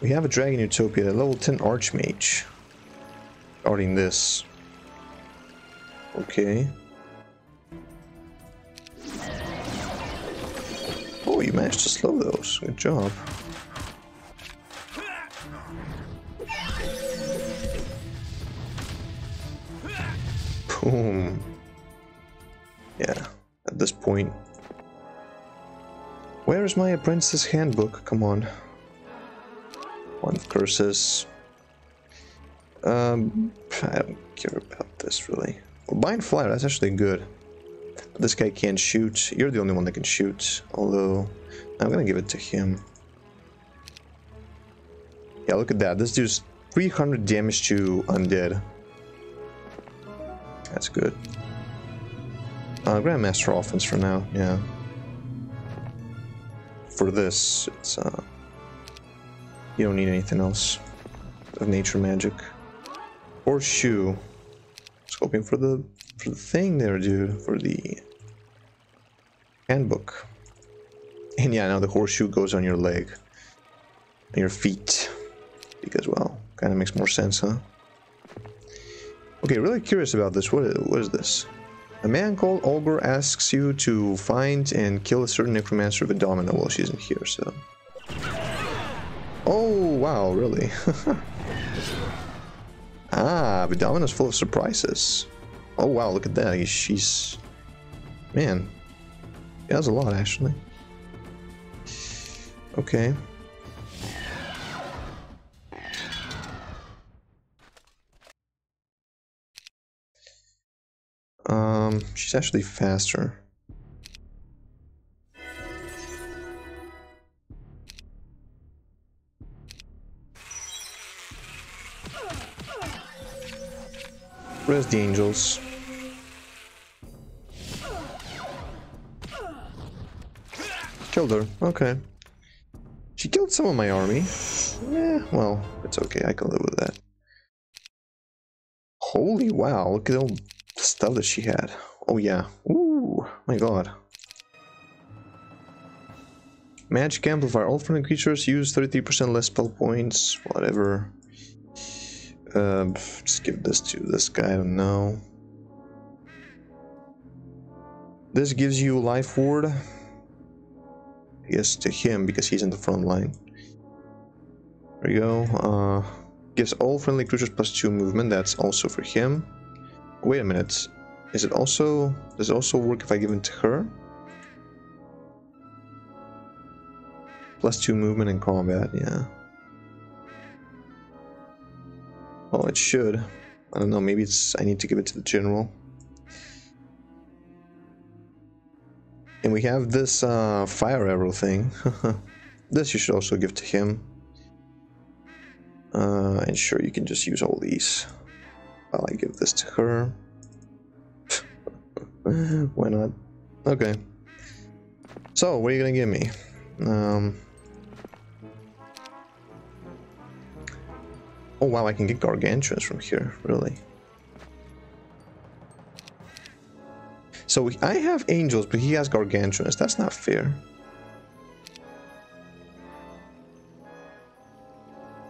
We have a Dragon Utopia, a level 10 Archmage. Guarding this. Okay. You managed to slow those. Good job. Boom. Yeah, at this point. Where is my apprentice's handbook? Come on. One curses. Um, I don't care about this really. Bind Flyer, that's actually good. This guy can't shoot. You're the only one that can shoot. Although, I'm gonna give it to him. Yeah, look at that. This does 300 damage to undead. That's good. Uh, Grandmaster offense for now, yeah. For this, it's, uh... You don't need anything else of nature magic. Or Horseshoe. Just hoping for the for the thing there, dude. For the handbook. And yeah, now the horseshoe goes on your leg. On your feet. Because well, kinda makes more sense, huh? Okay, really curious about this. What, is this? A man called Olgor asks you to find and kill a certain necromancer with Domino while she's in here, so... Oh, wow, really? Ah, but Domina's full of surprises. Oh wow, look at that. She's... Man. Has a lot, actually. Okay. Um, she's actually faster. Where's the angels? Killed her. Okay. She killed some of my army. Yeah, well, it's okay. I can live with that. Holy wow, look at all the stuff that she had. Oh yeah. Ooh, my god. Magic Amplifier. All friendly creatures use 33% less spell points. Whatever. Uh, just give this to this guy, I don't know. This gives you life ward. Yes, to him because he's in the front line. There you go. Uh, gives all friendly creatures plus two movement. That's also for him. Wait a minute. Is it also... Does it also work if I give it to her? Plus two movement in combat, yeah. Well, it should. I don't know, maybe it's... I need to give it to the general. And we have this uh, fire arrow thing. this you should also give to him. Uh, and sure, you can just use all these. While I give this to her. Why not? Okay. So, what are you gonna give me? Um... Oh wow, I can get gargantuans from here, really. So I have angels, but he has gargantuans. That's not fair.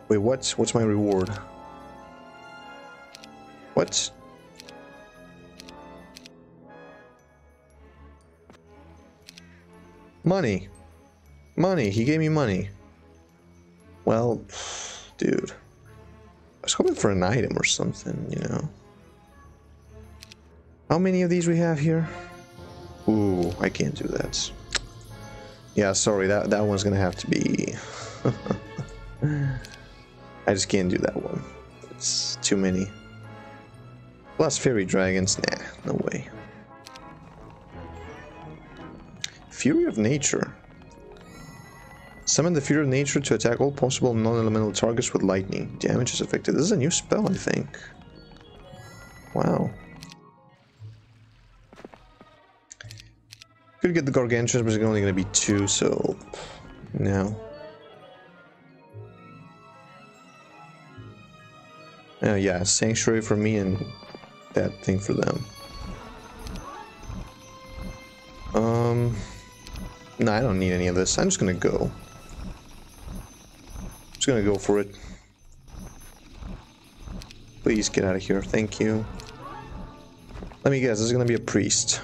Wait, what's what's my reward? What? Money. Money. He gave me money. Well, dude. I was hoping for an item or something, you know. How many of these we have here? Ooh, I can't do that. Yeah, sorry, that, that one's gonna have to be... I just can't do that one. It's too many. Plus fairy dragons, nah, no way. Fury of Nature. Summon the Fury of Nature to attack all possible non-elemental targets with lightning. Damage is affected. This is a new spell, I think. Wow. Could get the Gargantuans, but it's only going to be two, so... No. Oh yeah, Sanctuary for me and that thing for them. Um... No, I don't need any of this. I'm just gonna go. Just gonna go for it. Please get out of here. Thank you. Let me guess, this is gonna be a priest.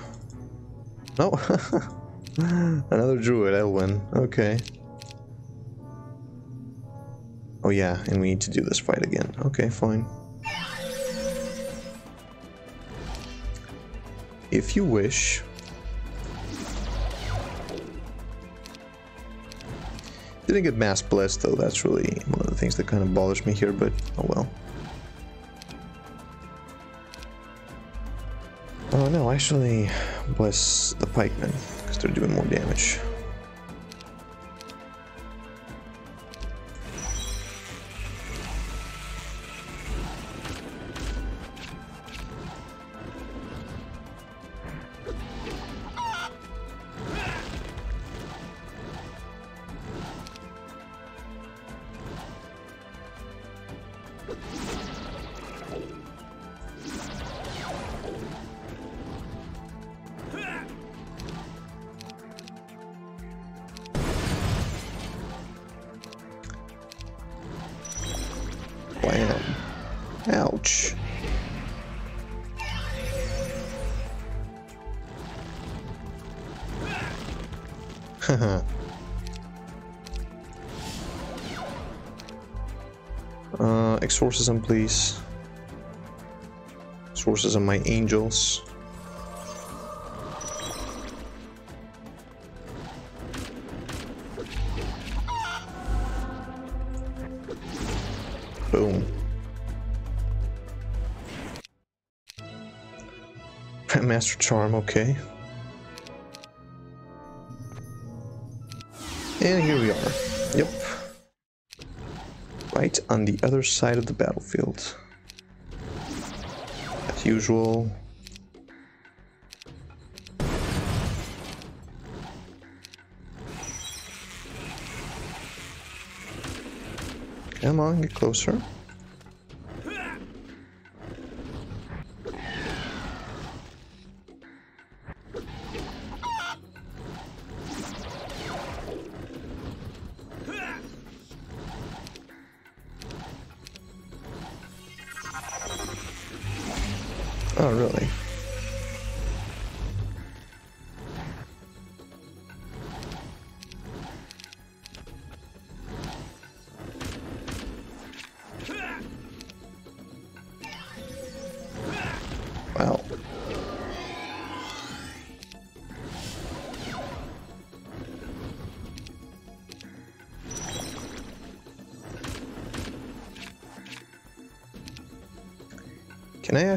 No. Oh. Another druid, Elwyn. Okay. Oh yeah, and we need to do this fight again. Okay, fine. If you wish. Didn't get mass blessed though, that's really one of the things that kind of bothers me here, but oh well. Oh no, actually bless the pikemen, because they're doing more damage. Uh, exorcism, please. Exorcism, my angels. Boom. Master Charm, okay. And here we are. Right on the other side of the battlefield. As usual. Come on, get closer.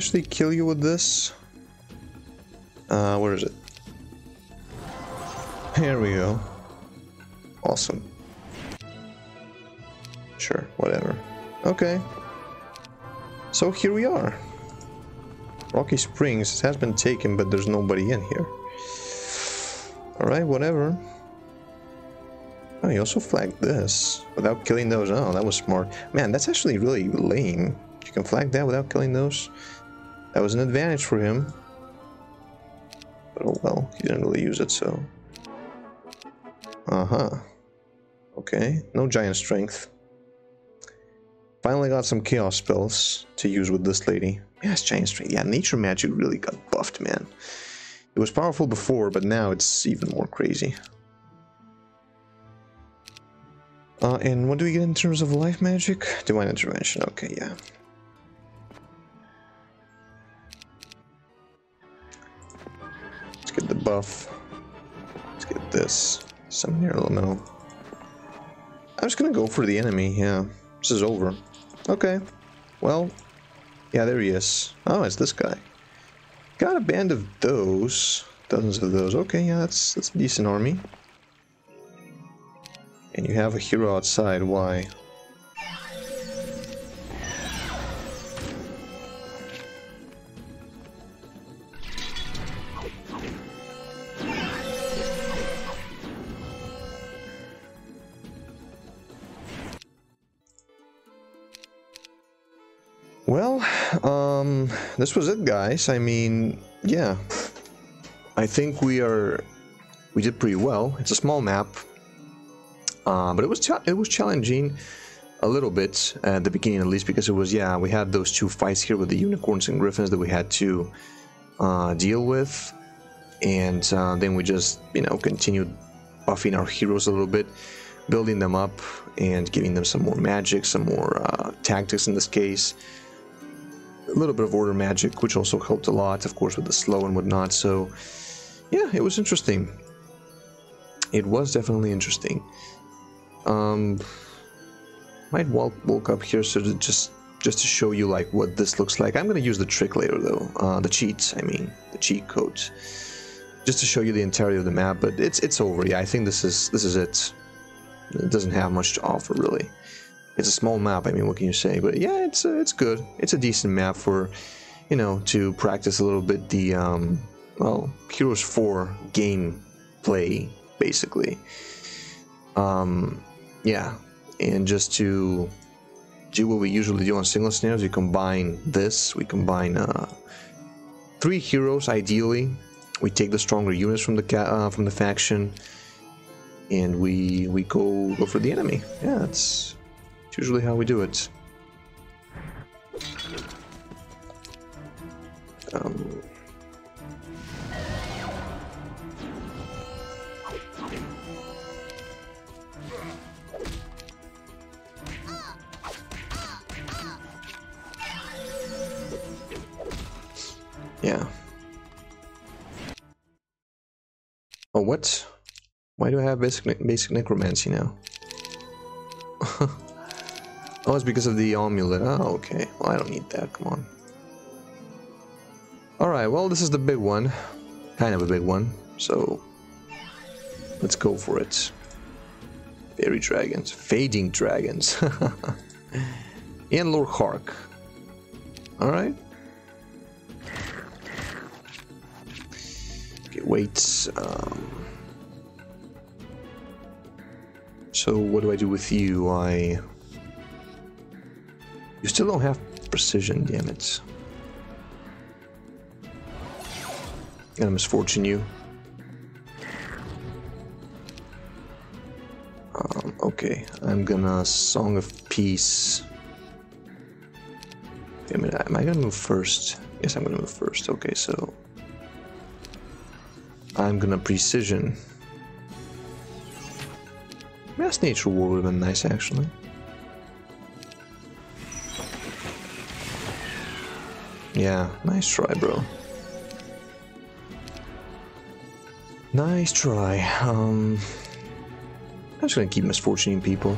Actually kill you with this? Uh, where is it? Here we go. Awesome. Sure, whatever. Okay. So here we are. Rocky Springs has been taken, but there's nobody in here. Alright, whatever. Oh, he also flagged this without killing those. Oh, that was smart. Man, that's actually really lame. You can flag that without killing those. That was an advantage for him. But oh well, he didn't really use it, so... Uh-huh. Okay, no giant strength. Finally got some chaos spells to use with this lady. Yes, giant strength. Yeah, nature magic really got buffed, man. It was powerful before, but now it's even more crazy. Uh, and what do we get in terms of life magic? Divine intervention. Okay, yeah. Let's get the buff. Let's get this. Some near elemental. I'm just gonna go for the enemy, yeah. This is over. Okay. Well, yeah, there he is. Oh, it's this guy. Got a band of those. Dozens of those. Okay, yeah, that's, that's a decent army. And you have a hero outside. Why? This was it, guys. I mean, yeah. I think we are... We did pretty well. It's a small map. Uh, but it was it was challenging a little bit at the beginning, at least, because it was, yeah, we had those two fights here with the unicorns and griffins that we had to uh, deal with. And uh, then we just, you know, continued buffing our heroes a little bit, building them up and giving them some more magic, some more uh, tactics in this case a little bit of order magic, which also helped a lot, of course, with the slow and whatnot. So, yeah, it was interesting. It was definitely interesting. Um, might walk, walk up here so to just just to show you like what this looks like. I'm gonna use the trick later though, uh, the cheats. I mean, the cheat codes, just to show you the entirety of the map. But it's it's over. Yeah, I think this is this is it. It doesn't have much to offer really. It's a small map, I mean, what can you say? But yeah, it's uh, it's good. It's a decent map for, you know, to practice a little bit the, um, well, Heroes 4 game play, basically. Um, yeah, and just to do what we usually do on single snares, we combine this, we combine uh, three heroes, ideally. We take the stronger units from the uh, from the faction, and we we go go for the enemy. Yeah, it's it's usually how we do it. Um, yeah. Oh, what? Why do I have basic, basic necromancy now? Oh, it's because of the amulet. Oh, okay. Well, I don't need that. Come on. Alright, well, this is the big one. Kind of a big one. So, let's go for it. Fairy dragons. Fading dragons. and Lord Hark. Alright. Okay, wait. Um, so, what do I do with you? I... You still don't have precision, damn it. Got a misfortune you. Um, okay, I'm gonna Song of Peace. I mean, am I gonna move first? Yes, I'm gonna move first. Okay, so I'm gonna Precision. Mass Nature Ward would have been nice, actually. Yeah, nice try, bro. Nice try. Um, I'm just gonna keep misfortuning people.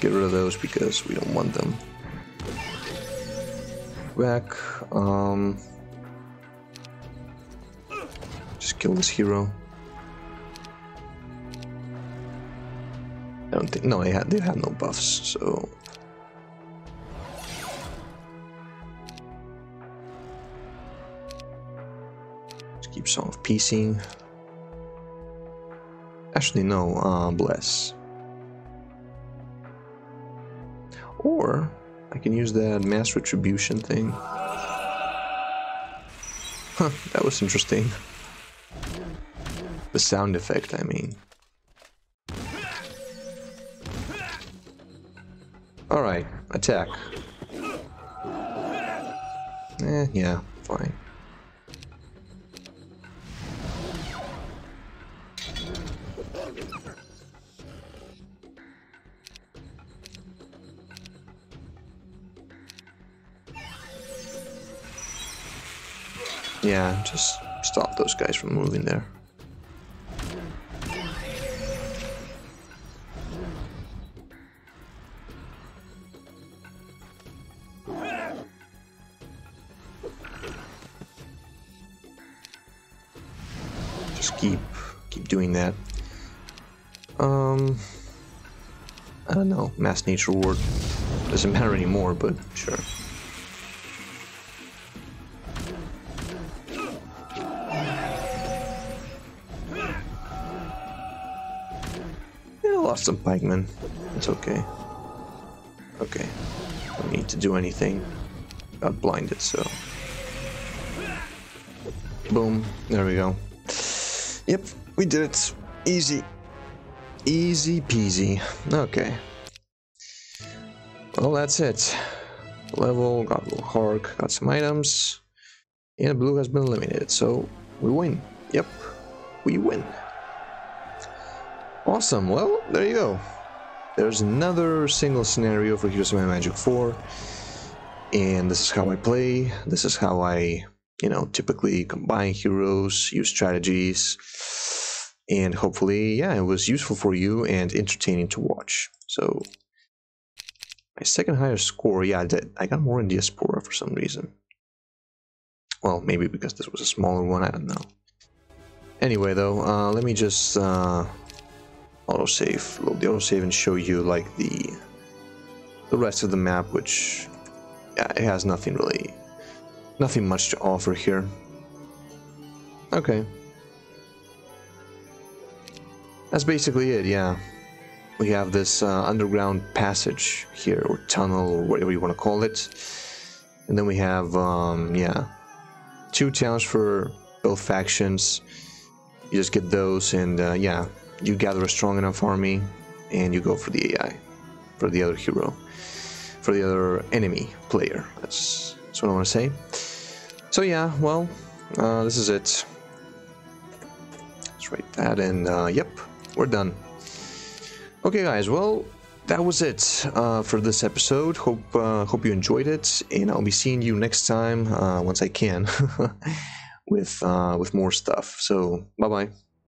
Get rid of those because we don't want them. Back. Um, just kill this hero. No, they had they had no buffs, so. Just keep some of piecing. Actually, no. Uh, bless. Or I can use that mass retribution thing. Huh, that was interesting. The sound effect, I mean. Alright, attack. Eh, yeah, fine. Yeah, just stop those guys from moving there. Mass nature ward. Doesn't matter anymore, but sure. lost some pikemen. It's okay. Okay. Don't need to do anything. Got blinded, so. Boom. There we go. Yep, we did it. Easy. Easy peasy. Okay. Well, that's it. Level, got a little Hark, got some items. And blue has been eliminated, so we win. Yep, we win. Awesome, well, there you go. There's another single scenario for Heroes of Magic 4. And this is how I play. This is how I, you know, typically combine heroes, use strategies. And hopefully, yeah, it was useful for you and entertaining to watch. So, my second highest score, yeah, I, did, I got more in Diaspora for some reason. Well, maybe because this was a smaller one, I don't know. Anyway, though, uh, let me just uh, autosave, load the autosave and show you like the the rest of the map, which yeah, it has nothing really, nothing much to offer here. Okay. That's basically it, yeah. We have this uh, underground passage here, or tunnel, or whatever you want to call it. And then we have, um, yeah, two towns for both factions. You just get those, and uh, yeah, you gather a strong enough army and you go for the AI, for the other hero, for the other enemy player. That's, that's what I want to say. So yeah, well, uh, this is it. Let's write that and uh, yep, we're done. Okay guys, well, that was it uh, for this episode. Hope uh, hope you enjoyed it, and I'll be seeing you next time uh, once I can with uh, with more stuff. So bye bye.